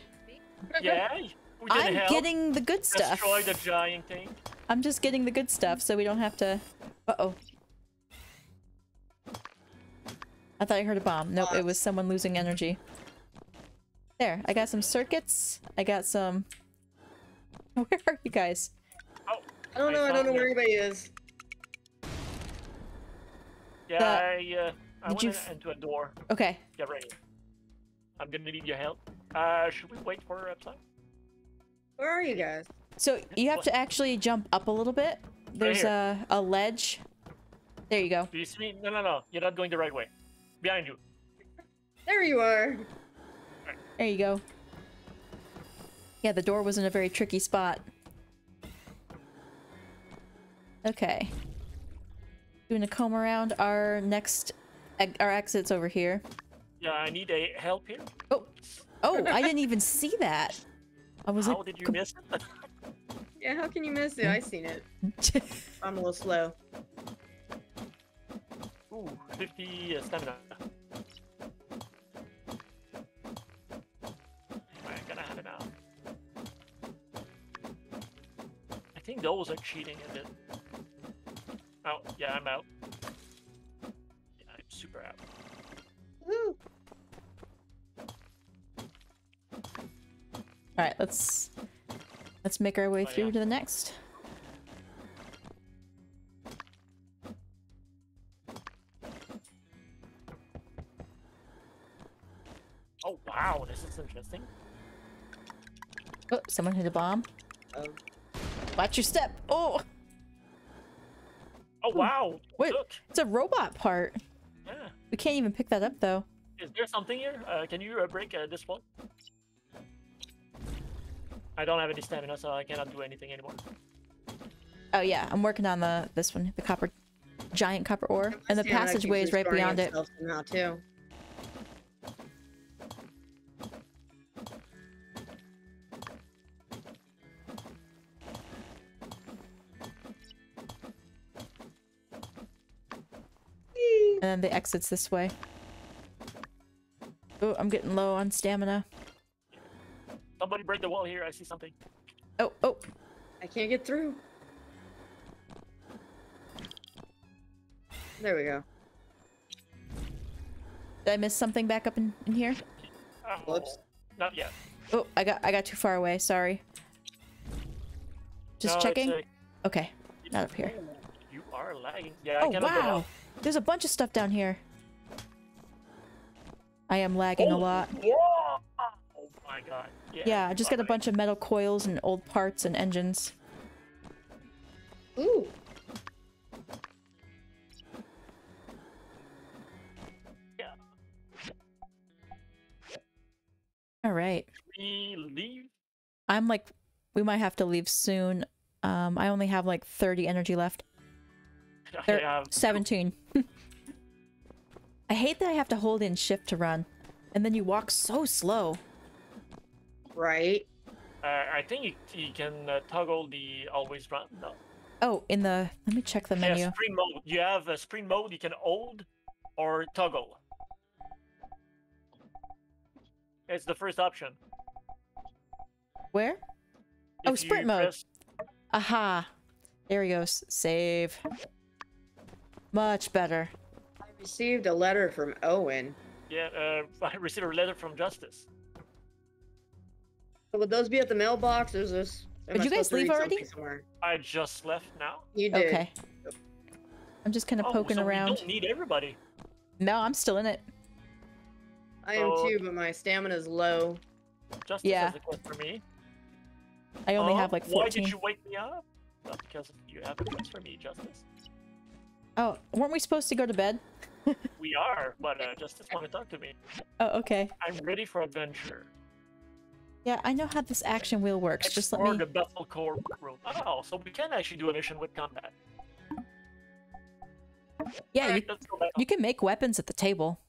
Yeah, I'm help. getting the good stuff. Destroy the giant thing. I'm just getting the good stuff so we don't have to. Uh I thought I heard a bomb. Nope, it was someone losing energy. There, I got some circuits. I got some. Where are you guys? Oh, I don't know. I don't know where anybody is. Yeah, The- I, uh, I Did went you into a door. Okay. Get ready. I'm gonna need your help. Uh, should we wait for uh, time? Where are you guys? So you have to actually jump up a little bit. There's a, a ledge. There you go. Do you see me? No, no, no. You're not going the right way. Behind you. There you are. There you go. Yeah, the door was in a very tricky spot. Okay. Doing a comb around. Our next, our exit's over here. Yeah, I need a help here. Oh, oh! I didn't even see that. I was How like, did you miss it? Yeah, how can you miss it? I seen it. I'm a little slow. Ooh, 50 uh, stamina. I'm gonna have it now. I think those are cheating a bit. Oh, yeah, I'm out. Yeah, I'm super out. Woo. all right, let's let's make our way Oh, through yeah. to the next. Oh, wow, this is interesting. Oh, someone hit a bomb. Oh. Watch your step. Oh, Oh, wow! Wait. Look! it's a robot part. Yeah. We can't even pick that up though. Is there something here? Uh, can you uh, break uh, this one? I don't have any stamina, so I cannot do anything anymore. Oh yeah, I'm working on the this one, the copper, giant copper ore, and the passageway is right beyond it. itself Somehow too. And then the exit's this way. Oh, I'm getting low on stamina. Somebody break the wall here. I see something. Oh, oh, I can't get through. There we go. did I miss something back up in, in here? Oh, Whoops. Not yet. Oh, I got I got too far away. Sorry. Just No, checking. uh, Okay. Not up here. You are lagging. Yeah, I Oh cannot go wow, up. There's a bunch of stuff down here. I am lagging a Oh, lot. Whoa! Oh my god. Yeah. Yeah, I just got a bunch of metal coils and old parts and engines. Ooh. Yeah. All right. We leave. I'm like, we might have to leave soon. Um, I only have like 30 energy left. There- I have 17. I hate that I have to hold in shift to run. And then you walk so slow. Right. Uh, I think you, you can uh, toggle the always run. No. Oh, in the let me check the Yeah, menu. sprint mode. You have a sprint mode. You can hold or toggle. It's the first option. Where? Oh, If you sprint mode. press- Aha. There he goes. Save. Much better. I received a letter from Owen. Yeah, uh, I received a letter from Justice. Would those be at the mailbox? Or is this? Did I you guys leave already? I just left now. You did. Okay. I'm just kind of Oh, poking so We around. don't need everybody. No, I'm still in it. I am So- too, but my stamina is low. Justice Yeah. has a quest for me. I only Oh, have like 14. Why did you wake me up? Not because you have a quest for me, Justice. Oh, weren't we supposed to go to bed? we are, but uh, Justice want to talk to me. Oh, okay. I'm ready for adventure. Yeah, I know how this action wheel works. Just let Explore me. the Bethel Core room. Oh, so we can actually do a mission with combat. Yeah, you, Alright, go back. you can make weapons at the table.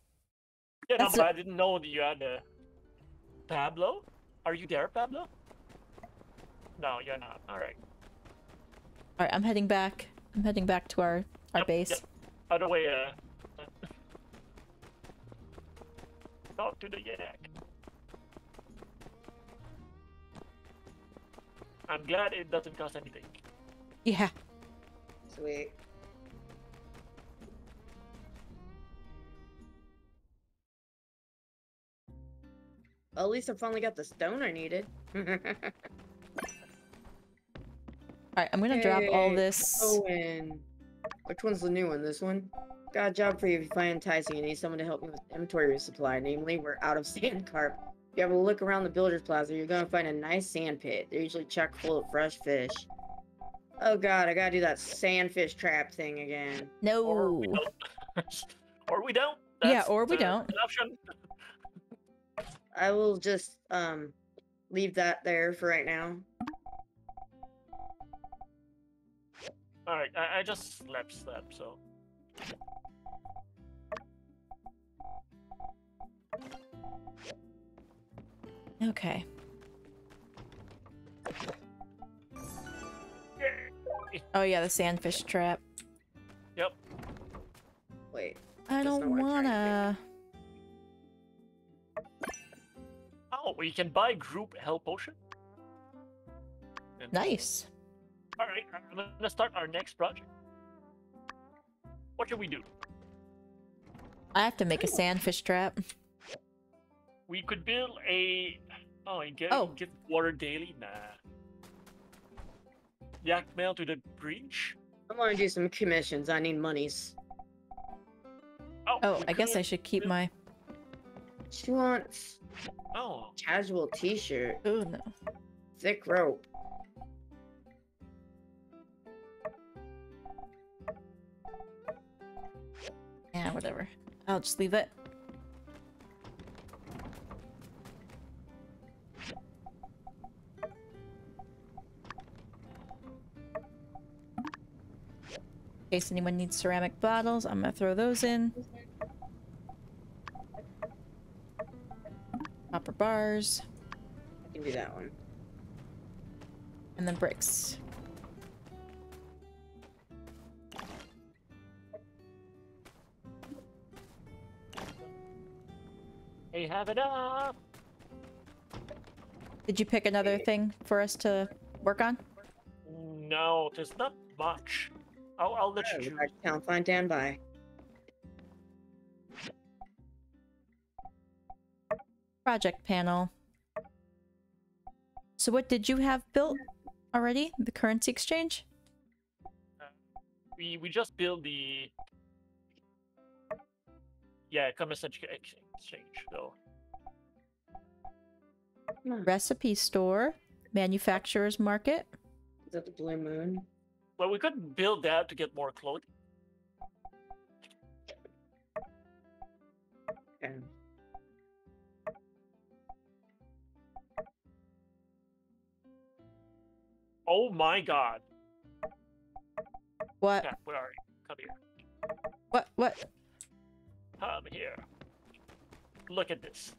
Yeah, no, that's but a- I didn't know that you had a Pablo. Are you there, Pablo? No, you're not. All right. All right, I'm heading back. I'm heading back to our our Yep, base. yep. By the way, uh, talk to the yak. I'm glad it doesn't cost anything. Yeah. Sweet. Well, at least I finally got the stone I needed. All right, I'm gonna drop all this. Owen. Which one's the new one? This one? Got a job for you if you find enticing and need someone to help me with inventory supply. Namely, we're out of sand carp. If you have a look around the builder's plaza, you're gonna find a nice sand pit. They're usually chock full of fresh fish. Oh god, I gotta do that sandfish trap thing again. Or we No. don't. or we don't. Yeah, or we the- don't. an option. I will just um leave that there for right now. All right, I, I just slept, slept. So Okay. Oh yeah, the sandfish trap. yep. Wait. I don't not what I'm trying wanna. Oh, we can buy group health potion. And- Nice. All right, I'm gonna start our next project. What should we do? I have to make a sandfish trap. We could build a. Oh, you get Oh. get water daily. Nah. Yak mail to the breach. I wanna do some commissions. I need monies. Oh, oh we I guess I should keep my. She wants Oh, casual t-shirt, Oh no. thick rope. Yeah, whatever. I'll just leave it. In case anyone needs ceramic bottles, I'm gonna throw those in. Copper bars, I can do that one. and then bricks. Hey, have it up. Did you pick another thing for us to work on? No, there's not much. I'll, I'll let you Go choose. back to town, find Dan by. Project panel. So what did you have built already? The currency exchange? We we just build the. Yeah, commerce ex- ex- exchange. So hmm. Recipe store? Manufacturer's market? Is that the blue moon? well, we could build that to get more clothing. Okay. Oh my God! What? Yeah, where are you? Come here. What? What? Come here. Look at this.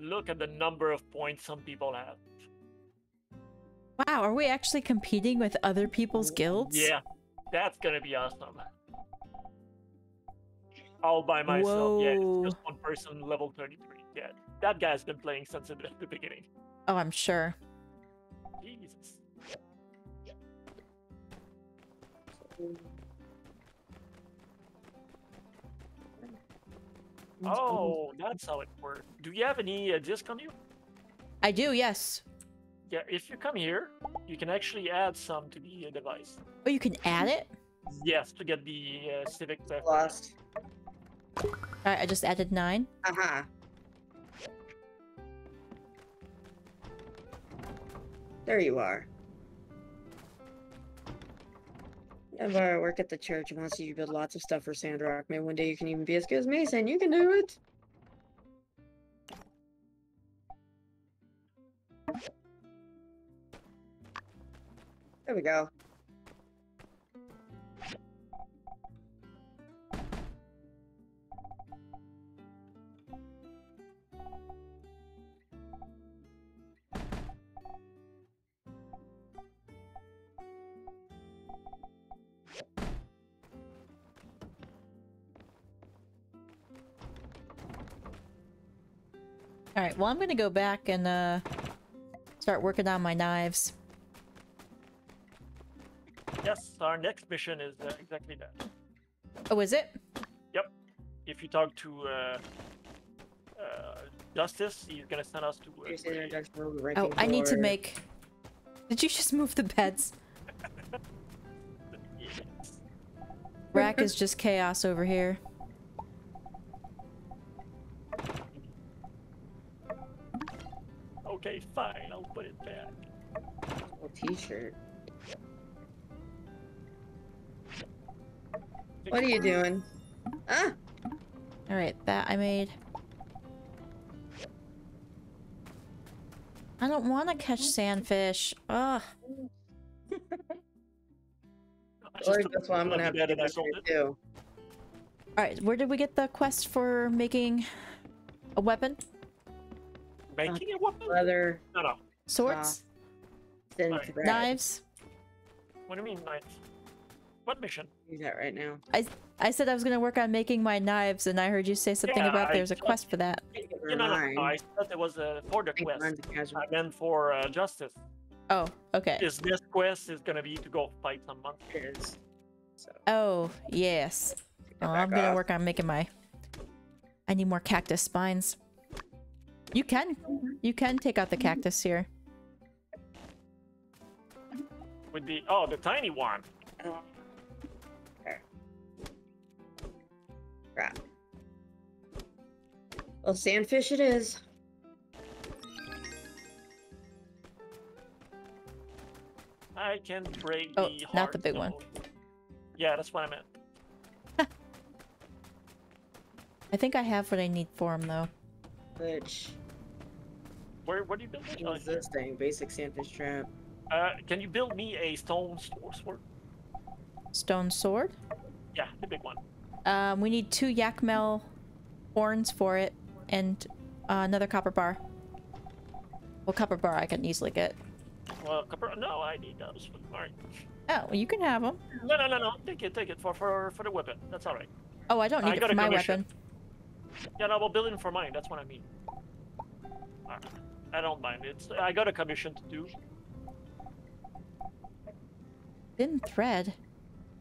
Look at the number of points some people have. Wow, are we actually competing with other people's guilds? Yeah, that's gonna be awesome. All by myself. Yeah, Whoa. it's just one person, level 33. Yeah, that guy's been playing since the the beginning. Oh, I'm sure. Jesus. Oh, that's how it works. Do you have any uh, disc on you? I do, yes. Yeah, if you come here, you can actually add some to the uh, device. Oh, you can add it? Yes, to get the uh, Civic Theft. Lost. Alright, I just added nine. Aha. There you are. If I work at the church and wants you to build lots of stuff for Sandrock, maybe one day you can even be as good as Mason. You can do it. There we go. All right. Well, I'm gonna go back and uh start working on my knives. Yes, our next mission is uh, exactly that. Oh, is it? Yep. If you talk to uh, uh, Justice, he's gonna send us to. You Uh, there, Dr. Oh, I need to make. Did you just move the beds? yes. Rakk is just chaos over here. T-shirt. What are you doing? Ah! All right, that I made. I don't want to catch sandfish. Ugh. I just Sorry, took that's why I'm gonna have to bed and I do it it. too. All right, where did we get the quest for making a weapon? Making a weapon? Leather, No, no. Swords, thin Alright. thread. knives. What do you mean knives? What mission? Use that right now. I I said I was gonna work on making my knives, and I heard you say something Yeah, about I there's a just- quest for that. Think You know, no, no, I thought it was uh, for the quest. mine's a casual. I meant for uh, Justice. Oh, okay. Is this quest is gonna be to go fight some monsters? So, Oh, yes. Oh, I'm gonna off. work on making my. I need more cactus spines. You can, you can take out the cactus here. With the oh, the tiny one. Okay. Crap. Well, sandfish it is. I can break Oh, the not the heart big one. Yeah, that's what I meant. I think I have what I need for him though. Which Where where do you build it? Oh, is this thing? Basic sandfish trap. Uh, can you build me a stone sword? Stone sword. Yeah, the big one. Um, we need two Yakmel horns for it, and uh, another copper bar. Well, copper bar I can easily get. Well, copper. No, I need those. All right. Oh, well, you can have them. No, no, no, no. Take it, take it for for for the weapon. That's all right. Oh, I don't I need it got for my weapon. Yeah, no, we'll build it for mine. That's what I mean. Alright. I don't mind. It's I got a commission to do. Thin thread.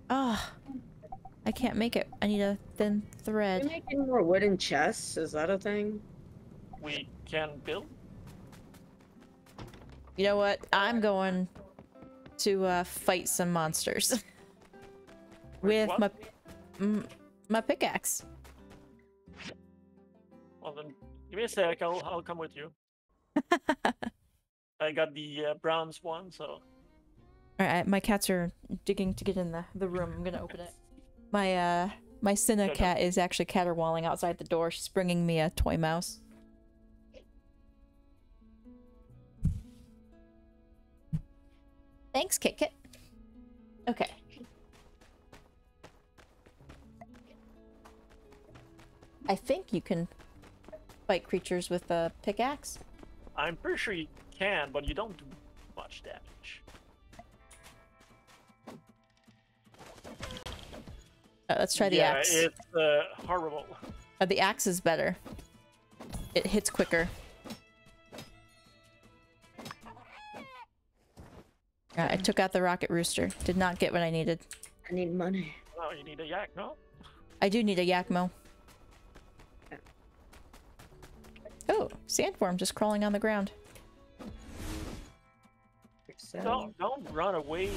Ah, I can't make it. I need a thin Are you thread. making more wooden chests? Is that a thing? We can build. You know what? I'm going to uh, fight some monsters with what? my my pickaxe. Well then, give me a sec. I'll I'll come with you. I got the uh, bronze one, so All right, my cats are digging to get in the, the room. I'm gonna open it. My uh my Cinna Good. cat is actually caterwauling outside the door. She's bringing me a toy mouse. Thanks, Kit Kit. Okay. I think you can fight creatures with a pickaxe. I'm pretty sure you can, but you don't do much damage. Uh, let's try the yeah, axe. it's uh, horrible. Uh, the axe is better. It hits quicker. Uh, I took out the rocket rooster. Did not get what I needed. I need money. Oh, you need a yak, no? I do need a Yakmo. Oh, sandworm just crawling on the ground. Don't don't run away.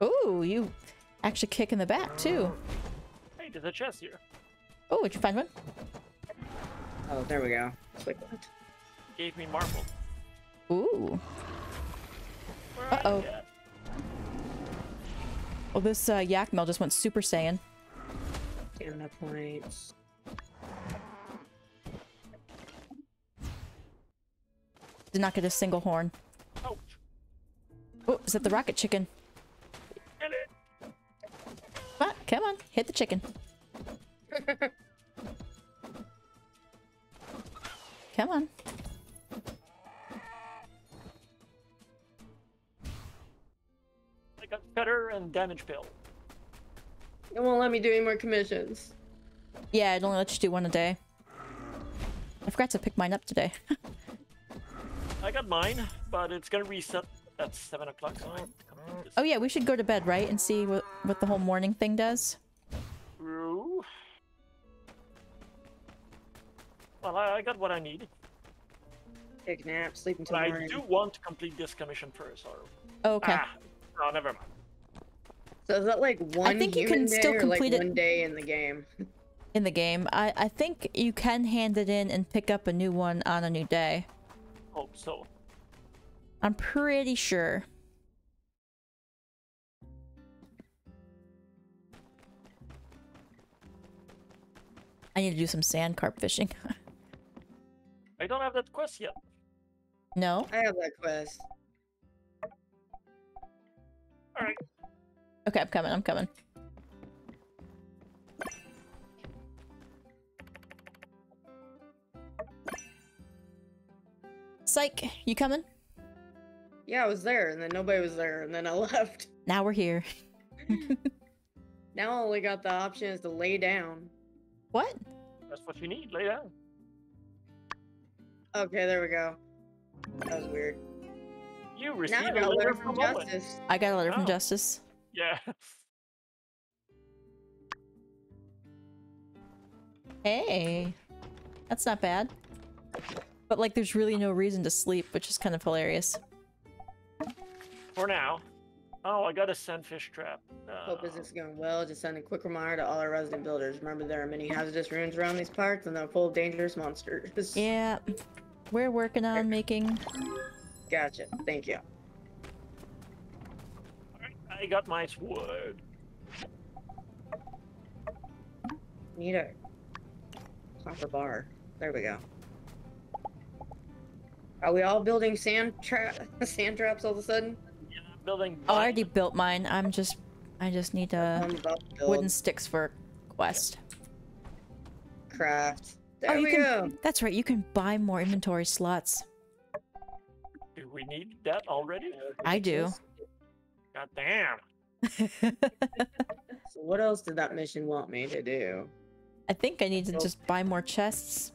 Oh, you actually kick in the back too. Hey, there's a chest here. Oh, did you find one? oh, there we go. It's like what? Gave me marble. Ooh. Uh-oh. Well, this uh, Yakmel just went Super Saiyan. Stamina points. Did not get a single horn. Ouch. Oh, is that the rocket chicken? Come on, hit the chicken. Come on. I got better and damage pill. It won't let me do any more commissions. Yeah, it only lets you do one a day. I forgot to pick mine up today. I got mine, but it's gonna reset at seven o'clock. So I have to complete this oh yeah, we should go to bed, right? And see what, what the whole morning thing does. through. Well, I, I got what I need, Take a nap, sleep until but I do want to complete this commission first. Or Okay. ah, no, never mind. So is that like one I think you can still or complete it- one day in the game? In the game, I I think you can hand it in and pick up a new one on a new day. Hope so. I'm pretty sure. I need to do some sand carp fishing. I don't have that quest yet. no? I have that quest. All right. Okay, I'm coming, I'm coming. Psych, you coming? Yeah, I was there, and then nobody was there, and then I left. Now we're here. Now I only got the option is to lay down. What? That's what you need. Lay down. Okay, there we go. That was weird. You Now receive I a got a letter letter from from Owen. Justice. I got a letter from Oh. Justice. Yeah. Hey. That's not bad. But like there's really no reason to sleep, which is kind of hilarious. For now. Oh, I got a sandfish trap. Hope Uh, business is going well. Just send a quick reminder to all our resident builders. Remember, there are many hazardous ruins around these parts, and they're full of dangerous monsters. Yeah. We're working on making Gotcha. Thank you. alright, I got my wood. Need a copper bar. There we go. Are we all building sand trap sand traps all of a sudden? Yeah, building. Oh, I already built mine. I'm just I just need uh to wooden sticks for quest. craft. There oh, you we can go. That's right. You can buy more inventory slots. Do we need that already? I do. God damn. So what else did that mission want me to do? I think I need to just buy more chests.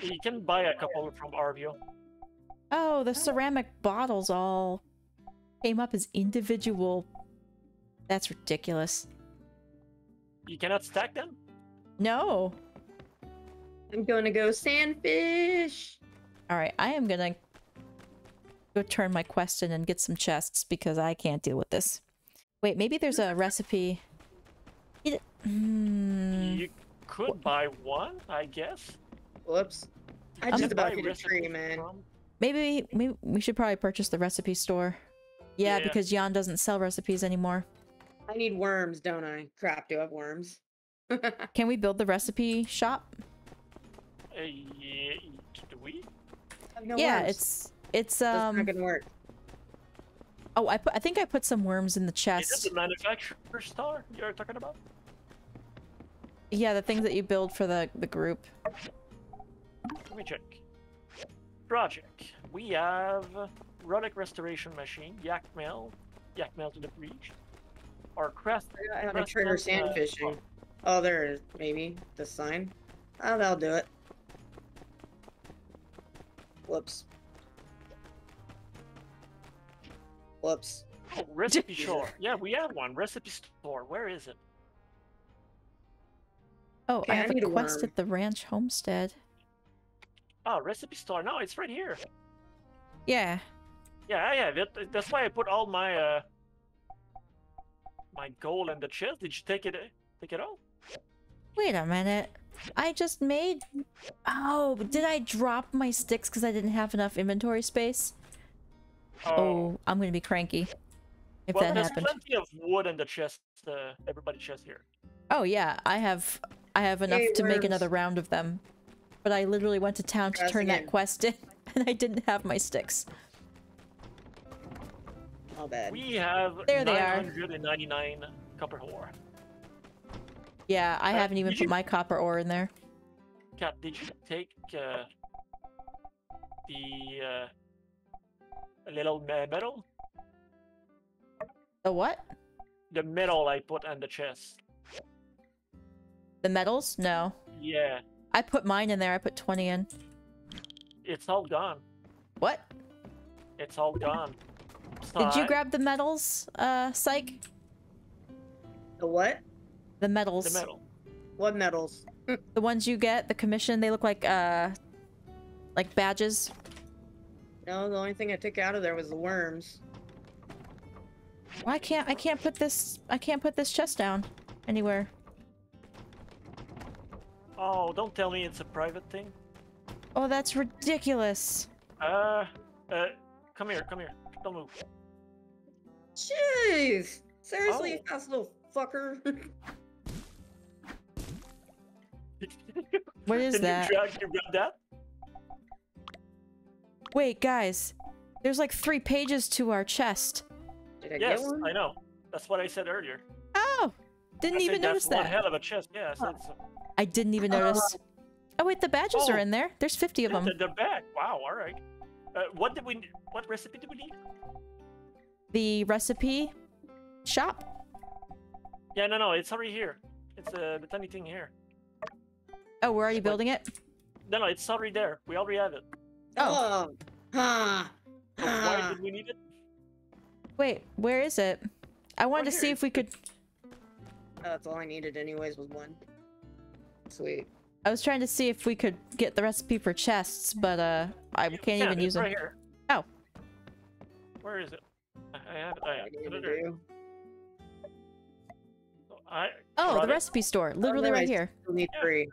You can buy a couple from Arvio. Oh, the ceramic bottles all came up as individual. That's ridiculous. You cannot stack them? No. I'm gonna go sandfish. All right, I am gonna go turn my quest in and get some chests because I can't deal with this. Wait, maybe there's a recipe. It- Hmm. You could buy one, I guess. Whoops. I I'm just about buy hit a tree, man. from- Maybe, maybe we should probably purchase the recipe store. Yeah, Yeah. because Jan doesn't sell recipes anymore. I need worms, don't I? Crap, do I have worms? Can we build the recipe shop? Uh, yeah, do we? I have no yeah, worms. it's it's That's um. not gonna work. Oh, I put I think I put some worms in the chest. Is it chest. the manufacturer star you're talking about? Yeah, the things that you build for the the group. Let me check. Project. We have relic restoration machine, yak mail, Yakmel to the breach. Our crest. I got how to crest trigger sand uh, fishing. Oh, there it is. Maybe the sign. Oh, that'll do it. Whoops. Whoops. Oh, recipe store. Yeah, we have one. Recipe store. Where is it? Oh, Okay, I I have need a a quest at the ranch homestead. Oh, recipe store. No, it's right here. Yeah. Yeah, I have it. That's why I put all my uh my gold in the chest. Did you take it? Take it all? Wait a minute. I just made. Oh, did I drop my sticks because I didn't have enough inventory space? Oh, I'm gonna be cranky if well, that there's happened. plenty of wood in the chest. Uh, everybody's chest here. Oh yeah, I have. I have enough Hey, to make another round of them. But I literally went to town to Try us turn that quest in, and I didn't have my sticks. All bad. We have There they are. 999 copper ore. Yeah, I Uh, haven't even put you- my copper ore in there. Cat, did you take uh, the uh, little metal? The what? The metal I put on the chest. The metals? No. Yeah, I put mine in there. I put 20 in. it's all gone. What? It's all gone. Did you grab the medals, uh, Psych? The what? The metals. the metal? What medals? The ones you get, the commission, they look like, uh, like badges. No, the only thing I took out of there was the worms. Why can't I can't put this I can't put this chest down anywhere. Oh, don't tell me it's a private thing. Oh, that's ridiculous. Uh, uh, come here, come here. Don't. Jeez! Seriously, Oh. you fast little fucker. What is Can that? You drag, you grab that? Wait, guys. There's like three pages to our chest. Did I Yes, get one? I know. That's what I said earlier. Oh, didn't I even notice that's one that. hell of a chest. Yeah, I said so. I didn't even uh, notice. Oh wait, the badges are Oh. in there. There's 50 of them. they're- They're back. Wow. All right. Uh, what did we? What recipe did we need? The recipe shop. Yeah, no, no. It's already here. It's uh, the tiny thing here. Oh, where are you building it. No, no, it's already there. We already have it. Oh. Oh. So why did we need it? Wait, where is it? I wanted Right to see if we could. Oh, That's all I needed anyways was one. Sweet. I was trying to see if we could get the recipe for chests, but uh, I You can't can, even it's use them. right here. Oh. Where is it? I I have it. I have it. needed to There. do. I Oh, the it. recipe store, literally no, right I here. Still need Yeah. three.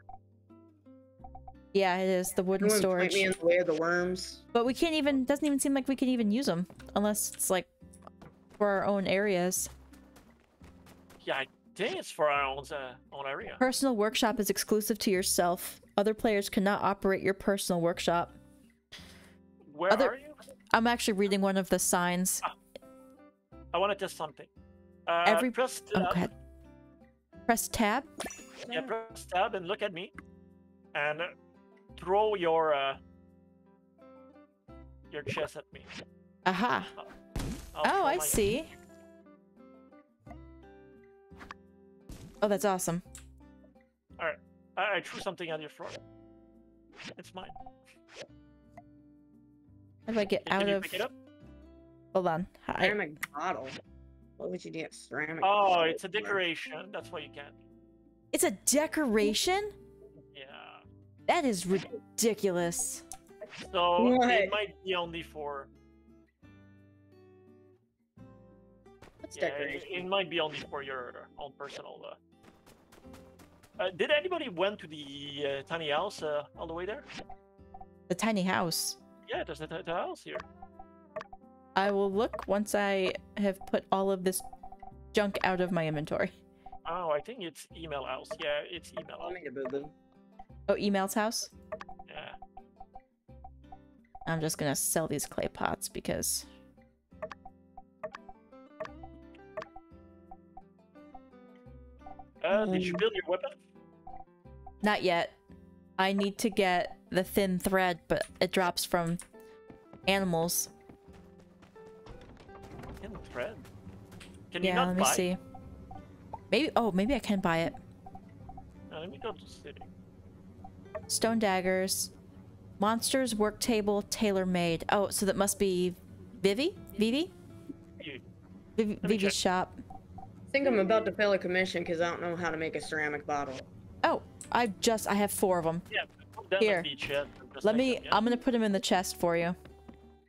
Yeah, it is the wooden Anyone point storage. me in the way of the worms. But we can't even. Doesn't even seem like we can even use them unless it's like for our own areas. Yeah, I it's for our own uh, own area. Personal workshop is exclusive to yourself. Other players cannot operate your personal workshop. Where other- are you? I'm actually reading one of the signs. I want to test something. Uh, Every- press Oh tab. god. Press tab. Yeah, press tab and look at me, and uh, throw your uh, your chest at me. Aha. I'll Oh, throw I see. Oh, that's awesome. I, I threw something on your floor. It's mine. How do I get Can out you of? pick it up? Hold on. I... Ceramic bottle. What would you do? a ceramic Oh, bottle it's a decoration. That's why you can't. It's a decoration. Yeah. That is ridiculous. So What? it might be only for. What's Yeah, it, it might be only for your own personal. Uh... Uh, did anybody went to the uh, tiny house uh, all the way there? The tiny house. Yeah, there's a tiny house here. I will look once I have put all of this junk out of my inventory. Oh, I think it's email house. Yeah, it's email I'll house. make a boo boo. Oh, email's house. Yeah. I'm just gonna sell these clay pots because Uh, did you Um, build your weapon? Not yet. I need to get the thin thread, but it drops from animals. Thin thread. Can you yeah, not let me buy? see. Maybe. Oh, maybe I can buy it. Uh, let me go to city. Stone daggers, monsters work table tailor made. Oh, so that must be Vivi. Vivi. You- Vivi Vivi's shop. I think I'm about to fail a commission because I don't know how to make a ceramic bottle. Oh, I just I have four of them. Yeah, Here. at the chest Let me. them, yeah? I'm gonna put them in the chest for you.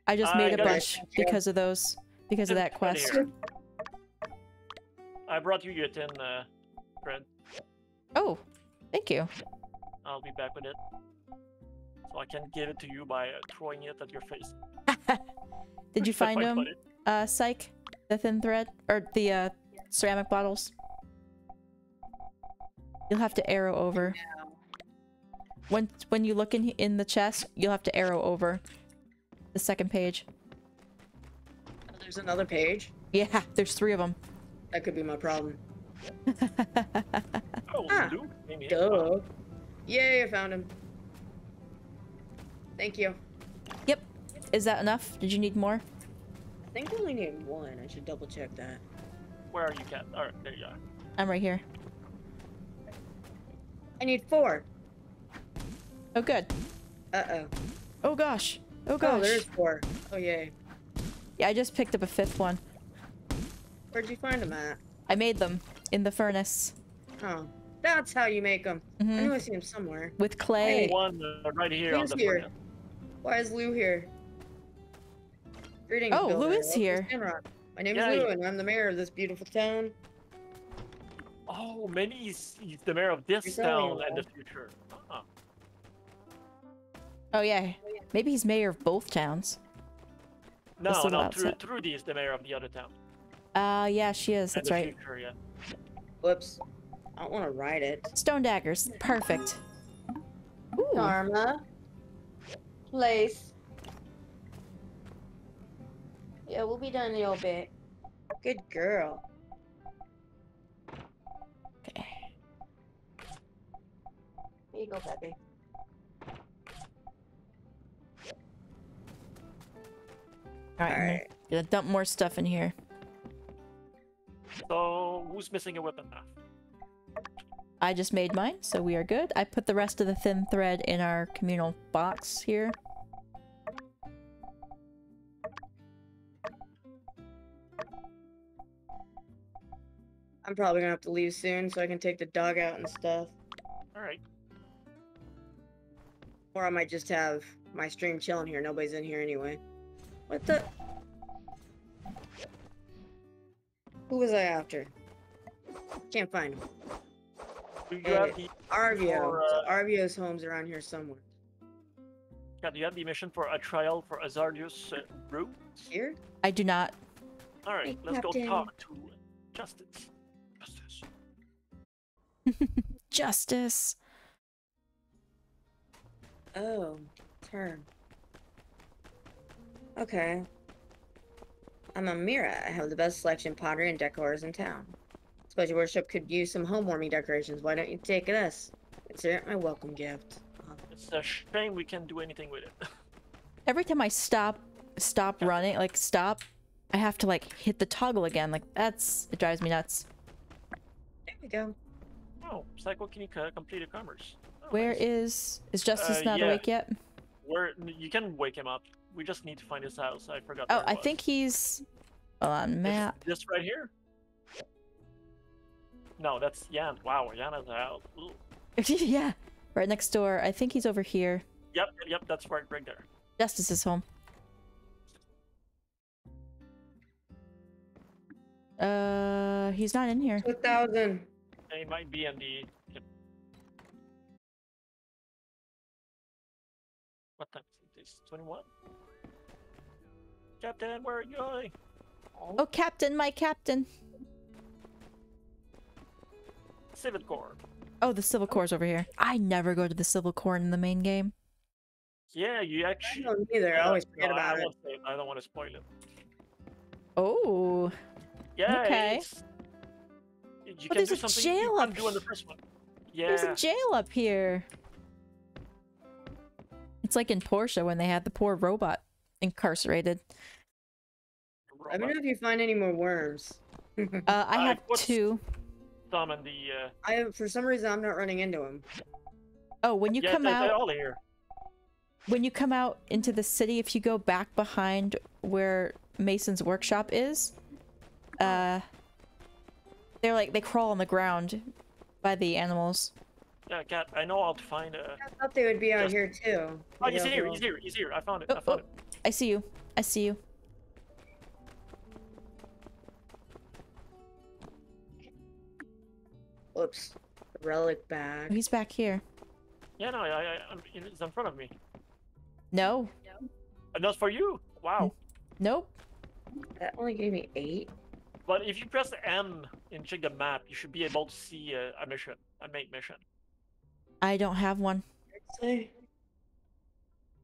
I just I made a it. bunch because of those. Because of that quest. here. I brought you your tin uh, thread. Oh, Thank you. I'll be back with it. So I can give it to you by uh, throwing it at your face. Did you find him, uh, Psych? The thin thread? Or the, uh, ceramic bottles? You'll have to arrow over. When when you look in in the chest, you'll have to arrow over the second page. Oh, There's another page. Yeah, there's three of them. That could be my problem. Oh, Ah, Luke. Duh. Yay, I found him. Thank you. yep. Is that enough? Did you need more? I think I only need one. I should double check that. Where are you, Cat? Alright, there you are. I'm right here. I need four. Oh, good. Uh-oh. Oh gosh. Oh gosh. Oh, there's four. Oh, yay. Yeah, I just picked up a fifth one. Where'd you find them at? I made them in the furnace Oh, that's how you make them. I Mhm. knew I seen them somewhere. with clay. One uh, right here on Who's the here? furnace. Why is Lou here? Greetings, Oh, Lou is here. My name Yeah, is Lou, and I'm the mayor of this beautiful town. Oh, maybe he's, he's the mayor of this You're town me in the future. Ah, Oh yeah. Maybe he's mayor of both towns. No, no, outset. Tru- Trudy is the mayor of the other town. Uh yeah, she is. in That's right. Future, yeah. Whoops. I don't want to ride it. Stone daggers. Perfect. Ooh. Karma. Place. Yeah, we'll be done in a little bit. Good girl. Here you go, baby. Alright, I'm Alright. gonna dump more stuff in here. So, who's missing a weapon now? I just made mine, so we are good. I put the rest of the thin thread in our communal box here. I'm probably gonna have to leave soon so I can take the dog out and stuff. Alright. Or I might just have my stream chilling here. Nobody's in here anyway. What the? Who was I after? Can't find him. Do you Uh, have the Arvio. For, So uh, Arvio's home's around here somewhere. yeah, do you have the mission for a trial for Azardius uh, Brew? Here? I do not. Alright, Hey, let's go talk to Justice. Justice. Justice. Oh, turn. Okay. I'm Amira. I have the best selection pottery and decors in town. Suppose your worship could use some home warming decorations. Why don't you take this? Consider it my welcome gift. It's a shame we can't do anything with it. Every time I stop stop running, like stop, I have to like hit the toggle again. Like that's it drives me nuts. There we go. oh, Psychokinica completed commerce. Oh, Where nice. is is Justice Uh, not yeah. awake yet? Where you can wake him up. We just need to find his house. I forgot. Oh, I was. think he's hold on It's map. This right here. No, that's Jan. Wow, Jan is out. Yeah, right next door. I think he's over here. Yep, yep, that's right, right there. Justice is home. Uh, he's not in here. 2000. He might be in the. What time is it? It's 21? Captain, where are you going? Oh, Captain, my Captain. Civil Corps. Oh, the Civil Corps is over here. I never go to the Civil Corps in the main game. Yeah, you I actually. don't either. I always forget No, I about it. say it. I don't want to spoil it. Oh, Yeah, Okay. You But can there's do a something jail you up couldn't do in the first one. Yeah. there's a jail up here. It's like in Portia when they had the poor robot incarcerated. I don't know if you find any more worms. Uh, I have what's- two. Summon the. Uh, I for some reason I'm not running into him. Oh, when you yeah, come they- they're out, all here. when you come out into the city, if you go back behind where Mason's workshop is, uh, they're like they crawl on the ground by the animals. Yeah, cat. I know I'll find. Uh... I thought they would be out Just- here too. Oh, he's I'll here. go- He's here. He's here. I found it. Oh, I found oh. it. I see you. I see you. Whoops. Relic bag. He's back here. Yeah, no, I, I, I'm, it's in front of me. No. And that's for you. Wow. Nope. That only gave me eight. But if you press M and check the map, you should be able to see uh, a mission, a main mission. I don't have one. Say.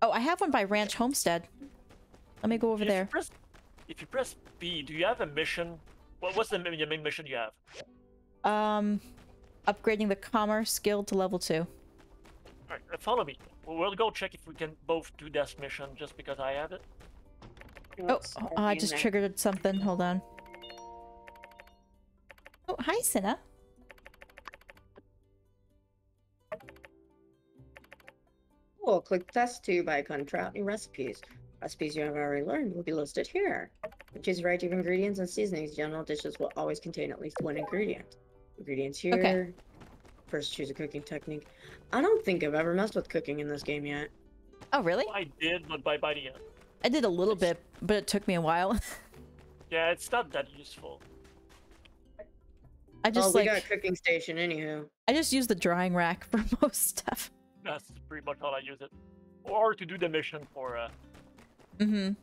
Oh, I have one by Ranch Homestead. Let me go over If you there. press, if you press B, do you have a mission? What, what's the ma- your main mission you have? Um, upgrading the commerce skill to level two. Alright, uh, follow me. We'll we'll go check if we can both do this mission just because I have it. Oh, oh, I just triggered something. Hold on. Oh, hi, Cinna. Cool. Click test tube icon. Try out new recipes. Recipes you have already learned will be listed here. Choose a variety of ingredients and seasonings. General dishes will always contain at least one ingredient. Ingredients here. Okay. First, choose a cooking technique. I don't think I've ever messed with cooking in this game yet. Oh, really? I did, but by by the end. I did a little bit, but it took me a while. Yeah, it's not that useful. I just oh, we like got cooking station, anywho. I just use the drying rack for most stuff. That's pretty much how I use it. Or to do the mission for uh Mm-hmm.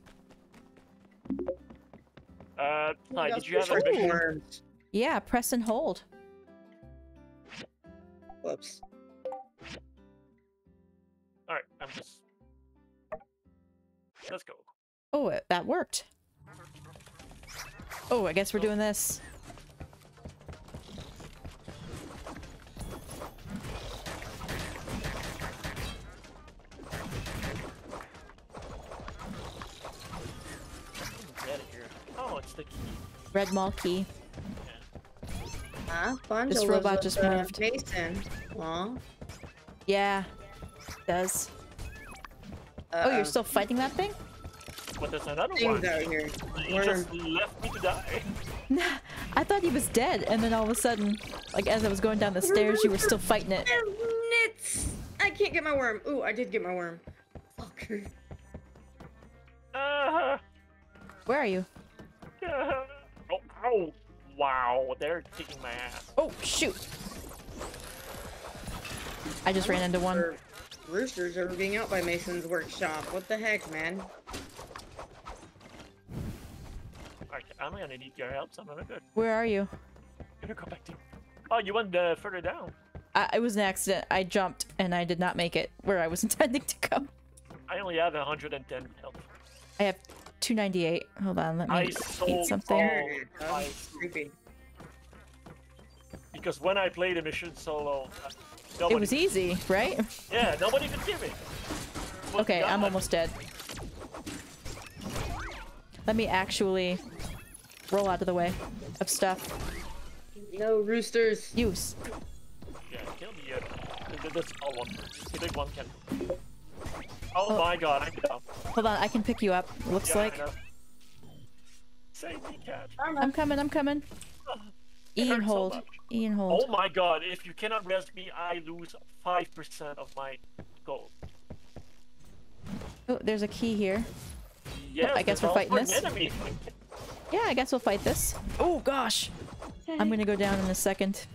uh We Ty, did you have a mission? worms. Yeah, press and hold. Whoops. Alright, I'm just Let's go. Oh, it, that worked. Oh, I guess we're doing this. The key. Red mall key. Huh? Bunjo This robot just uh, moved. Mason. Aw. Yeah, does. Oh, Uh-oh. you're still fighting that thing? But there's another Things one. out here. You just left me to die. Nah, I thought he was dead, and then all of a sudden, like as I was going down the stairs, you were still fighting it. Nits! I can't get my worm. Ooh, I did get my worm. Fuck. Uh, Where are you? Uh, oh. Wow, they're kicking my ass. Oh, shoot. I just ran into one. Roosters are being out by Mason's workshop. What the heck, man? Alright, I'm gonna need your help, so I'm gonna go, Where are you? gonna go back to Oh, you went uh, further down. I, it was an accident. I jumped, and I did not make it where I was intending to go. I only have 110 health. I have 298. Hold on, let me I eat sold something. All. Creepy. because when I played the mission solo, uh, It was easy, right? yeah, nobody could give me. But Okay, I'm almost dead. Let me actually roll out of the way of stuff. No roosters. Use. Yeah, kill the, uh, the, the, the small one. The big one can. Oh, Oh. my God, I'm down. Hold on, I can pick you up. Looks Yeah, like. Save me, cat. I'm coming, I'm coming. It and so hold. much. E hold. Oh my god, if you cannot rest me, I lose 5% of my gold. Oh, there's a key here. Yes, I guess we're fighting this. Enemy. Yeah, I guess we'll fight this. Oh gosh. I'm gonna go down in a second.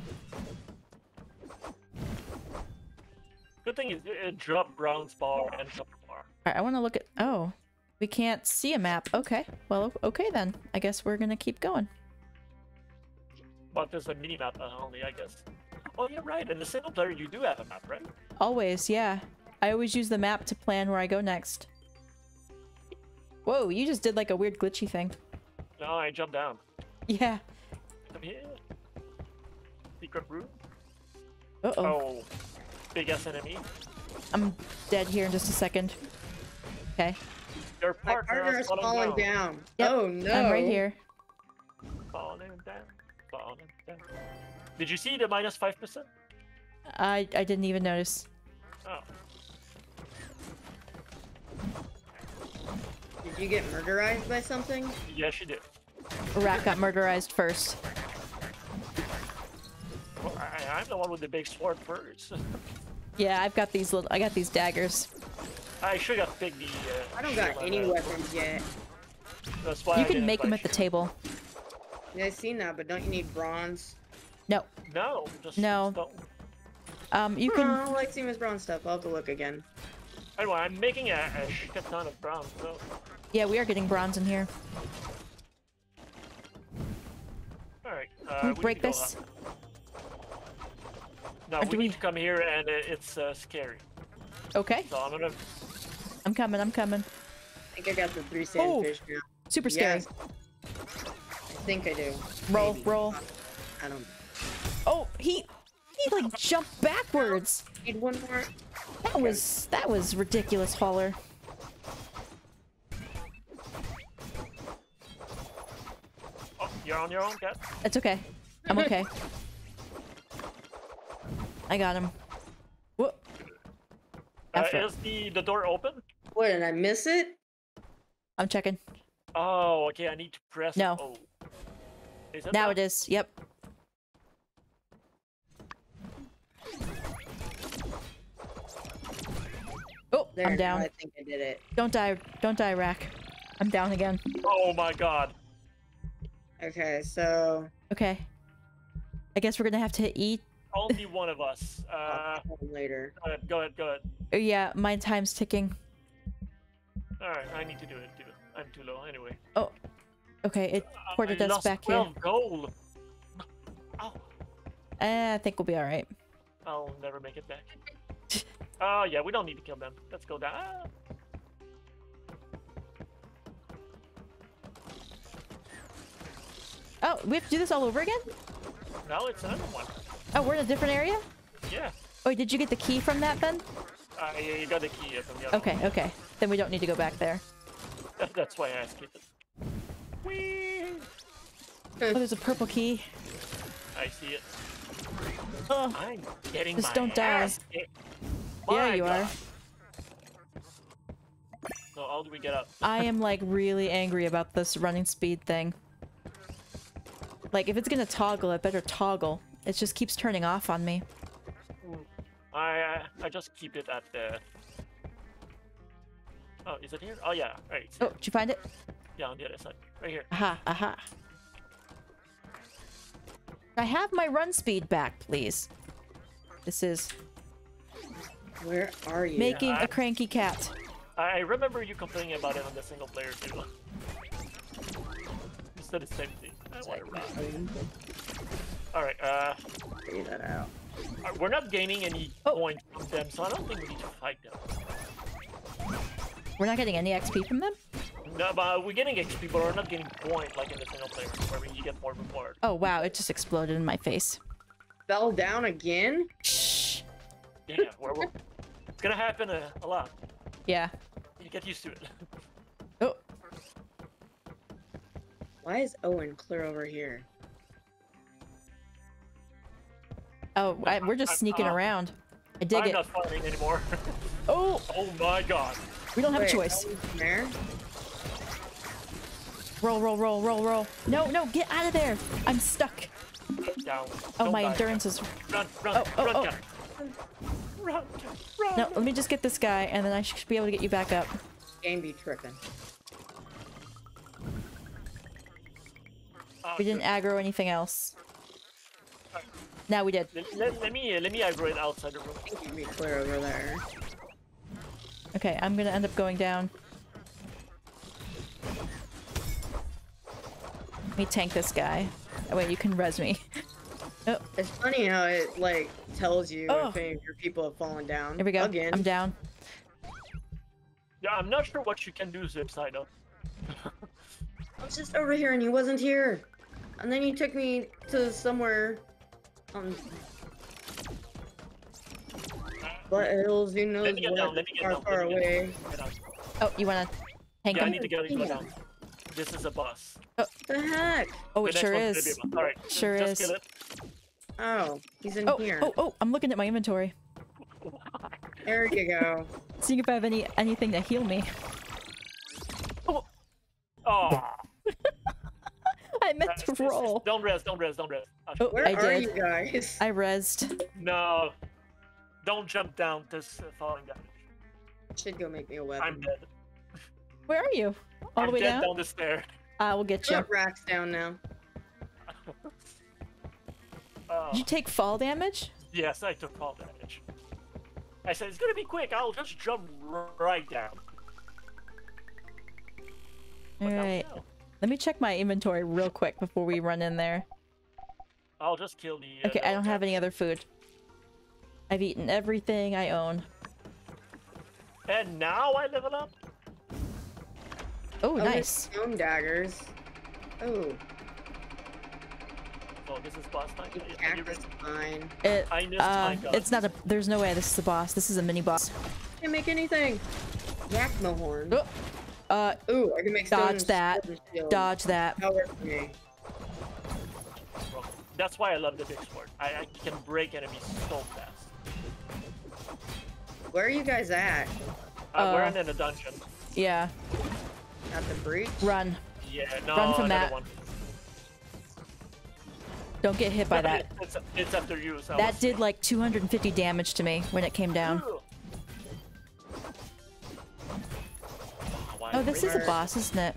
Good thing is it dropped bronze bar and copper bar. Alright, I wanna look at oh. We can't see a map. Okay. Well okay then. I guess we're gonna keep going. But there's a mini map only, I guess. Oh, you're right. In the single player, you do have a map, right? Always, yeah. I always use the map to plan where I go next. Whoa, you just did like a weird glitchy thing. No, I jumped down. Yeah. Come here. Secret room. Uh oh. Oh, big ass enemy. I'm dead here in just a second. Okay. Your My partner, partner is is falling down. down. Yep, Oh no. I'm right here. Falling down. Falling down. Did you see the minus minus five percent? I I didn't even notice. Oh, Did you get murderized by something? yes, you did. Rat got murderized first. Well, I, I'm the one with the big sword first. Yeah, I've got these little I got these daggers. I should have picked the. Uh, I don't got any and, weapons yet. That's why You I can make them at the table. Yeah, I've seen that, but don't you need bronze? No. No, just No. stone. Um, you can. Oh, like Seamus bronze stuff. I'll have to look again. Anyway, I'm making a, a shit ton of bronze. so Yeah, we are getting bronze in here. alright. Uh, Can we need break to go this? up. No, Or we do need to come here and uh, it's uh, scary. Okay, So I'm gonna. I'm coming. I'm coming. I think I got the three sandfish now. Super scary. Yes. I think I do. Roll, Maybe. roll. I don't. Oh, he he like jumped backwards. Need one more. That was that was ridiculous, Hauler. Oh, you're on your own, cat. It's okay. I'm okay. I got him. Whoop. Uh, is the the door open? What did I miss it? I'm checking. Oh, okay. I need to press. No. Oh. Is it Now not? it is. Yep. Oh, There. I'm down. I think I did it. Don't die. Don't die, Rakk. I'm down again. Oh my god. Okay, so Okay. I guess we're gonna have to eat. Only one of us. Uh, I'll later. go ahead, go ahead, go ahead. Oh, yeah, my time's ticking. Alright, I need to do it too. I'm too low anyway. Oh, okay, it Uh, ported I us lost back here. 12 gold. Ow. Eh, I think we'll be all right. I'll never make it back. Oh yeah, we don't need to kill them. Let's go down. Oh, we have to do this all over again? No, it's another one. Oh, we're in a different area? Yeah. Oh, did you get the key from that then? Uh, yeah, you got the key from the other Okay, okay. Then we don't need to go back there. That's why I asked it. Whee! Oh, there's a purple key. I see it. Oh, I'm getting Just don't die. yeah, you are. So how do we get up? I am like really angry about this running speed thing. Like, if it's gonna toggle, it better toggle. It just keeps turning off on me. I uh, I just keep it at the. Oh, is it here? Oh yeah, right. Oh, did you find it? Yeah, on the other side, right here. Aha, aha. I have my run speed back, please. This is Where are you? making I- a cranky cat. I remember you complaining about it on the single player too. you said the same thing. I want to run. All right. Uh, Figure that out. uh, we're not gaining any Oh. points from them, so I don't think we need to fight them. We're not getting any XP from them? No, but we're getting XP, but we're not getting points like in the single player, where you get more reward. Oh wow, it just exploded in my face. Fell down again? Shh. Yeah, where we're, it's gonna happen a, a lot. Yeah. You get used to it. Oh, Why is Owen clear over here? Oh, I, we're just sneaking Uh, around. I dig I'm it. not fighting anymore. Oh, oh my god. we don't have Wait, a choice. Owen's There? Roll, roll, roll, roll, roll. No, no, get out of there. I'm stuck. Down. Oh, Don't my die. endurance is. Run, run, Oh, oh, run, oh. Cat. Run, run. No, let me just get this guy, and then I should be able to get you back up. Game be tripping. Ah, We didn't aggro anything else. Now we did. Let, let, let me let me aggro it outside the room. I think you'd clear over there. Okay, I'm gonna end up going down. Let me tank this guy. Oh, wait, you can res me. Oh, It's funny how it like tells you Oh. if any of your people have fallen down. here we go. Again. I'm down. Yeah, I'm not sure what you can do zip side up. I was just over here and he wasn't here. And then you took me to somewhere on Butt Hills, who knows Let me get what, down, let me get far, down, far let me away. Get out. Oh, you wanna tank Yeah, I need to get go down. This is a boss. Oh. The heck? Oh, The it next sure one's gonna be is. a boss. All right, just- Sure just is. kill it. Oh, he's in Oh, here. oh, oh! I'm looking at my inventory, There you go. seeing if I have any anything to heal me. Oh, I meant to this is- roll. Don't rest, don't rest, don't rest. Ah, Oh, Where I are did. you guys? I rezzed. No, don't jump down this uh, falling down. Should go make me a I'm dead. Where are you? All I'm the way dead down? down the stair. I will get you. Got Rakk's down now. Oh, Did you take fall damage? Yes, I took fall damage. I said it's gonna be quick. I'll just jump right down. But now we Alright. know. Let me check my inventory real quick before we run in there. I'll just kill the. Uh, Okay, I don't have any other food. I've eaten everything I own. And now I level up. Oh, Oh, nice. Stone daggers. Oh, Oh, this is boss time. the Are cactus ready? fine. It, I missed my uh, it's not a. There's no way this is the boss. This is a mini boss. Can't make anything. Yakmel horn. Oh, uh, Ooh, I can make Dodge that. sword and shield. dodge that. That worked for me. That's why I love the big sword. I, I can break enemies so fast. Where are you guys at? Uh, we're Uh, in a dungeon. Yeah, At the breach? run. Yeah, no, run from that. one. Don't get hit by that. it's, it's after you. So That did like 250 damage to me when it came down. Ooh. Oh, this is a boss, isn't it?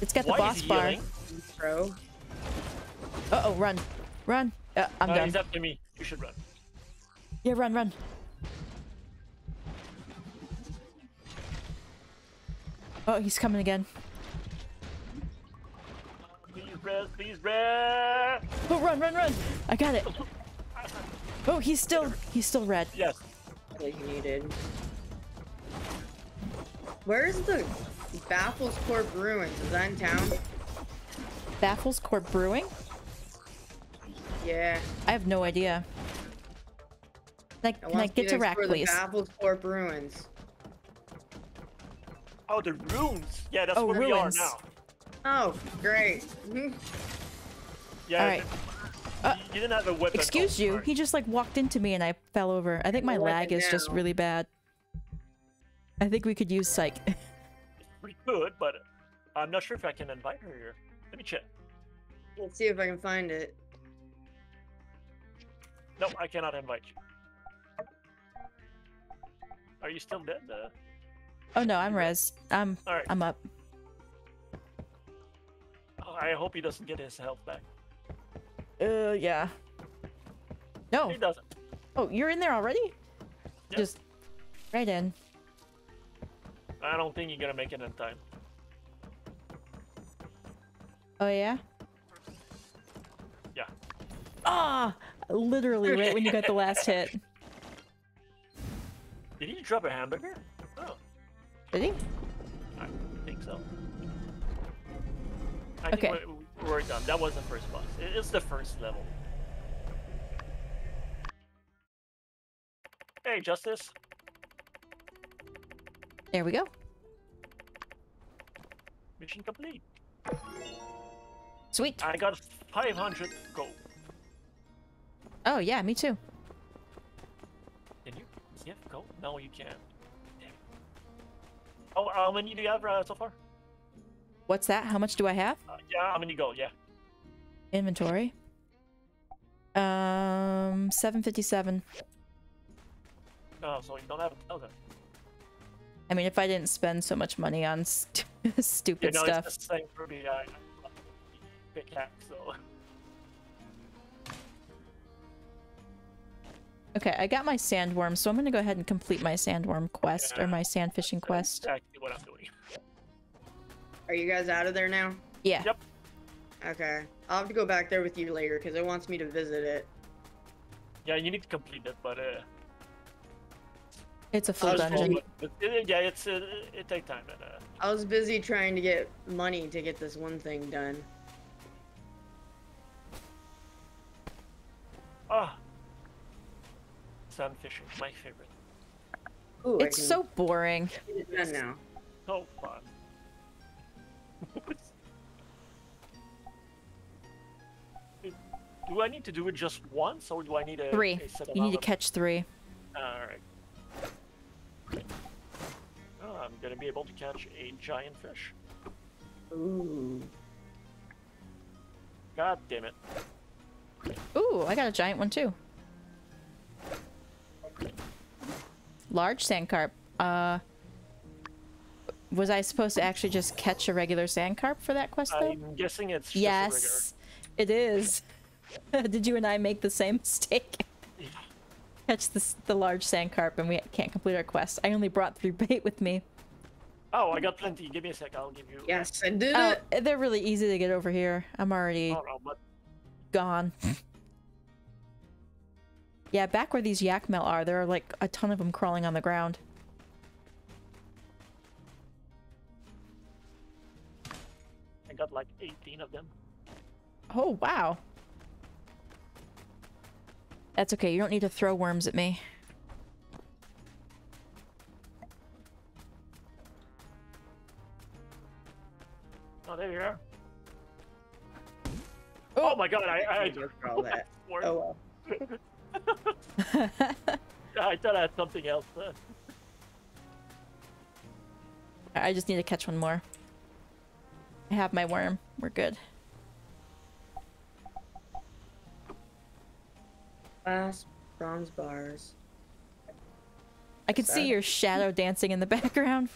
It's got the Why boss bar. Throw. Uh oh, run. Run. Uh, I'm Uh, done. he's after me. You should run. Yeah, run, run. Oh, he's coming again. Please rest, please rest. Oh, run, run, run! I got it. Oh, he's still, he's still red. Yes. Like you needed. Where's the Baffles Corp Ruins? Is that in town? Baffles Court Brewing? Yeah. I have no idea. Can I, I can I want get you to rack, please? The Baffles Corp Ruins. Oh, the ruins. Yeah, that's Oh, where ruins. we are now. Oh, great. Yeah. Alright. Uh, you didn't have a weapon. Excuse oh, you. sorry. He just like walked into me and I fell over. I think my lag is just really bad. I think we could use psych. We could, but I'm not sure if I can invite her here. Let me check. Let's see if I can find it. No, I cannot invite you. Are you still dead? Uh, oh no, I'm res. I'm all right. I'm up. Oh, I hope he doesn't get his health back. Uh yeah. No. He doesn't. Oh, you're in there already? Yep. Just right in. I don't think you're gonna make it in time. Oh yeah? Yeah. Ah! literally right when you got the last hit. Did he drop a hamburger? Oh, Did he? I think so. I Okay. think we're, we're done. That was the first boss. It's the first level. Hey, Justice. There we go. Mission complete. Sweet. I got 500 gold. Oh yeah, me too. Can you? Yeah, gold? No, you can't. Damn. Oh, how many do you have uh, so far? What's that? How much do I have? Uh, yeah, how many gold? Yeah. Inventory. Um, 757. Oh, so you don't have a thousand. I mean, if I didn't spend so much money on st- You stupid know, stuff. it's the same for me. I, I pickaxe, so. Okay, I got my sandworm, so I'm gonna go ahead and complete my sandworm quest or my sand fishing quest. Exactly what I'm doing. Are you guys out of there now? Yeah. Yep. Okay. I'll have to go back there with you later because it wants me to visit it. Yeah, you need to complete it, but uh, It's a full was dungeon. told- it, yeah, it's uh, it takes time. And, uh, I was busy trying to get money to get this one thing done. ah, sand fishing, my favorite. Ooh, It's can so boring. get it done now. So fun. do I need to do it just once, or do I need a Three. A set You need to catch three. All right. Oh, I'm gonna be able to catch a giant fish. Ooh. God damn it! Ooh, I got a giant one too. Large sand carp. Uh, was I supposed to actually just catch a regular sand carp for that quest though? I'm guessing it's just a Yes, it is. Did you and I make the same mistake? Regular. catch this the large sand carp and we can't complete our quest. I only brought three bait with me. Oh, I got plenty. Give me a sec. I'll give you. Yes, I did Oh, it. they're really easy to get over here. I'm already Oh, no, but gone. yeah, back where these Yakmel are, there are like a ton of them crawling on the ground. I got like 18 of them. Oh, wow. That's okay. You don't need to throw worms at me. Oh, there you are. Oh, oh my god, I I, Thank you for all that. I, Oh well. I thought I had something else. I just need to catch one more. I have my worm. We're good. Glass, bronze bars. I can see your shadow dancing in the background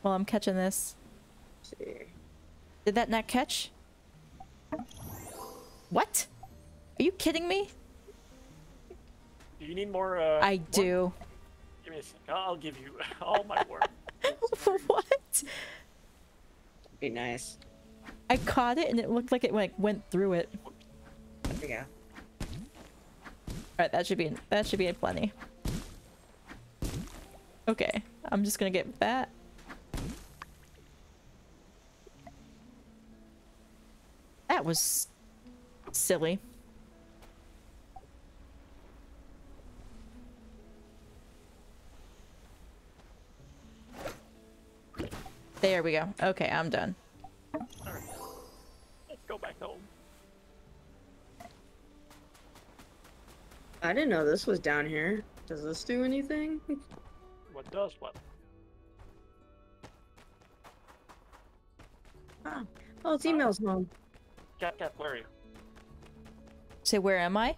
while I'm catching this. Let's see. Did that not catch? What? Are you kidding me? do you need more? Uh, I work? do. Give me a sec. I'll I'll give you all my work. For what? Be nice. I caught it and it looked like it like went through it. There we go. Alright, that should be that should be plenty. Okay, I'm just gonna get that. That was silly. There we go. Okay, I'm done. Alright. Let's go back home. I didn't know this was down here. Does this do anything? What does what? Ah. Oh, it's emails home. Cat, cat, where are you? Say, where am I?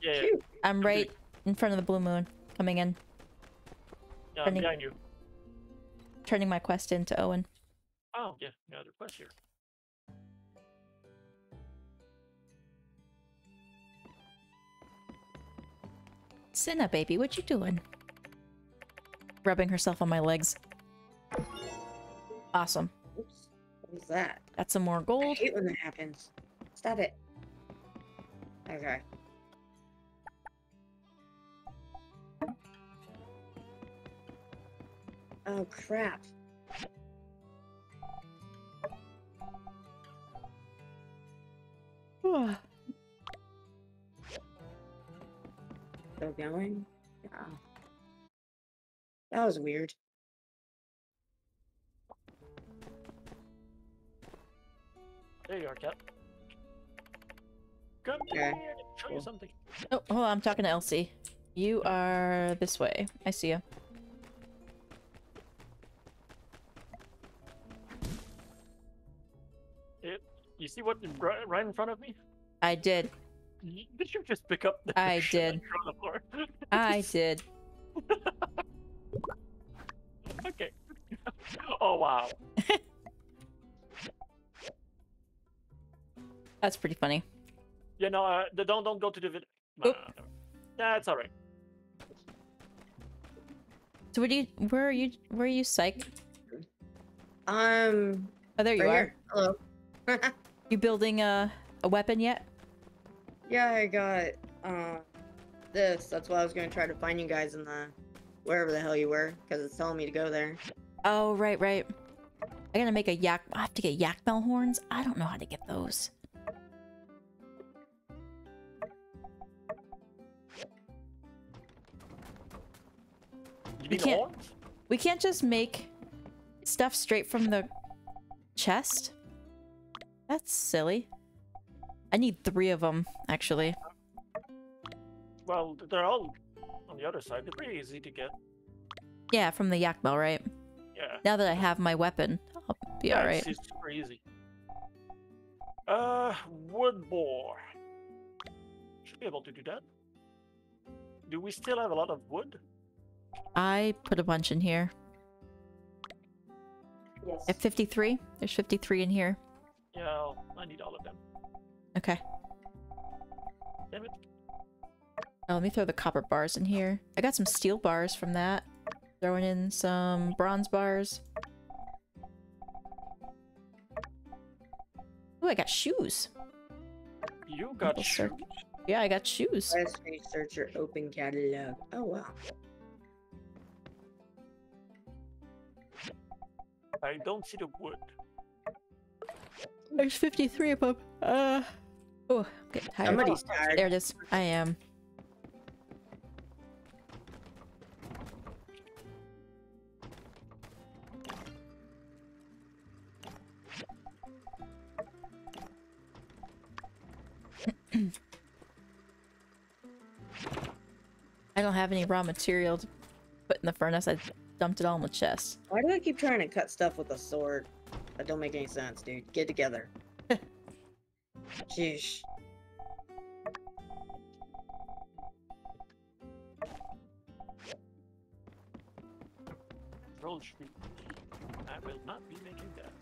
Yeah, yeah, I'm right in front of the blue moon, coming in, yeah I'm Running. behind you. turning my quest into Owen. Oh, yeah, yeah, there's quest here. Cinna, baby, what you doing? Rubbing herself on my legs. Awesome. Oops. What was that? Got some more I gold. hate when that happens. Stop it. Okay. Oh crap. Still going? Yeah. That was weird. There you are, cat. Good. Okay, Show you something. Oh, hold on, I'm talking to Elsie. You are this way. I see you. It, you see what right, right in front of me? I did. Y- Did you just pick up the I did. on the floor? I did. okay. oh wow. That's pretty funny. Yeah, no, uh, don't don't go to the vid. Oop. Nah, That's all right. So where do you where are you where are you psych? Um Oh there you are. here. Hello. You building a a weapon yet? Yeah, I got uh this. That's why I was gonna try to find you guys in the wherever the hell you were, because it's telling me to go there. Oh right, right. I gotta make a yak I have to get Yakmel horns. I don't know how to get those. You need can't- horns? We can't just make stuff straight from the chest. That's silly. I need three of them, actually. Well, they're all on the other side. They're pretty easy to get. Yeah, from the Yakmel, right? Yeah. Now that I have my weapon, I'll be yeah, alright. It's, it's super easy. Uh, wood bore. Should be able to do that. Do we still have a lot of wood? I put a bunch in here. Yes. I have 53. There's 53 in here. Yeah, I'll- I need all of them. Okay. Damn it. Oh, let me throw the copper bars in here. I got some steel bars from that. Throwing in some bronze bars. Oh, I got shoes. You got Maple shoes. syrup. Yeah, I got shoes. Last page searcher open catalog. Oh wow. I don't see the wood. There's 53 of them. Uh. Oh, I'm getting tired. Somebody's tired. Oh, there it is. I am. I don't have any raw material to put in the furnace. I dumped it all in the chest. Why do I keep trying to cut stuff with a sword? That don't make any sense, dude. Get together. Sheesh. Roll shoot. I will not be making that.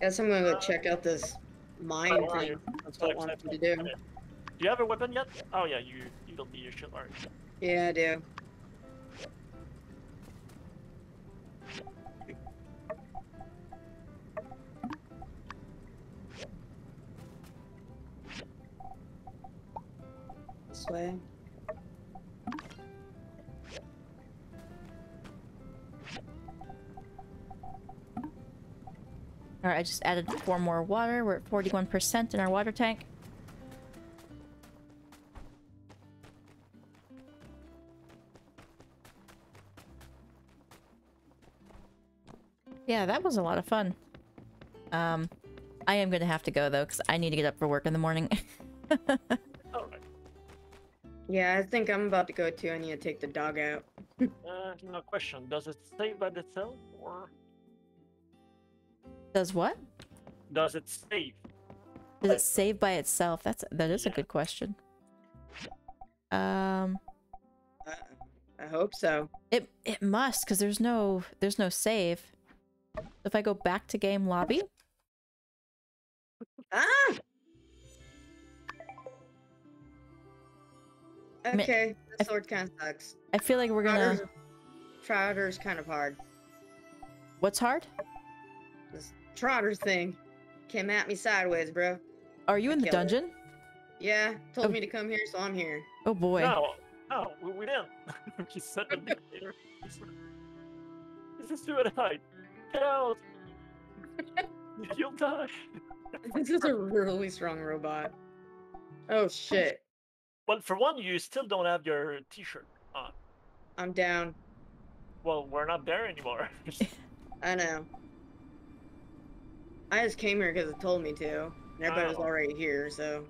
Guess I'm gonna go check out this mine oh, How thing. That's what I wanted to do. Do you have a weapon yet? Oh yeah, you you don't need your shit already. Yeah, I do. Way. Alright, I just added four more water. We're at 41% in our water tank. Yeah, that was a lot of fun. Um, I am gonna have to go though, because I need to get up for work in the morning. Alright. Yeah, I think I'm about to go too. I need to take the dog out. Uh, no question. Does it save by itself or Does what? does it save? Does it save by itself? That's that is a good question. Um, Uh, I hope so. it it must, because there's no there's no save. If I go back to game lobby, Ah! Okay, the sword kind of sucks. I feel like we're gonna. Trotter's, Trotter's kind of hard. What's hard? This Trotter thing came at me sideways, bro. Are you in the Kill it. dungeon? Yeah, told Oh. me to come here, so I'm here. Oh boy. No, no, we, we didn't. he said the dictator. This is suicide. Get out. You'll die. This is a really strong robot. Oh shit. Well, for one, you still don't have your T-shirt on. I'm down. Well, we're not there anymore. I know. I just came here because it told me to. And everybody was Oh. already here, so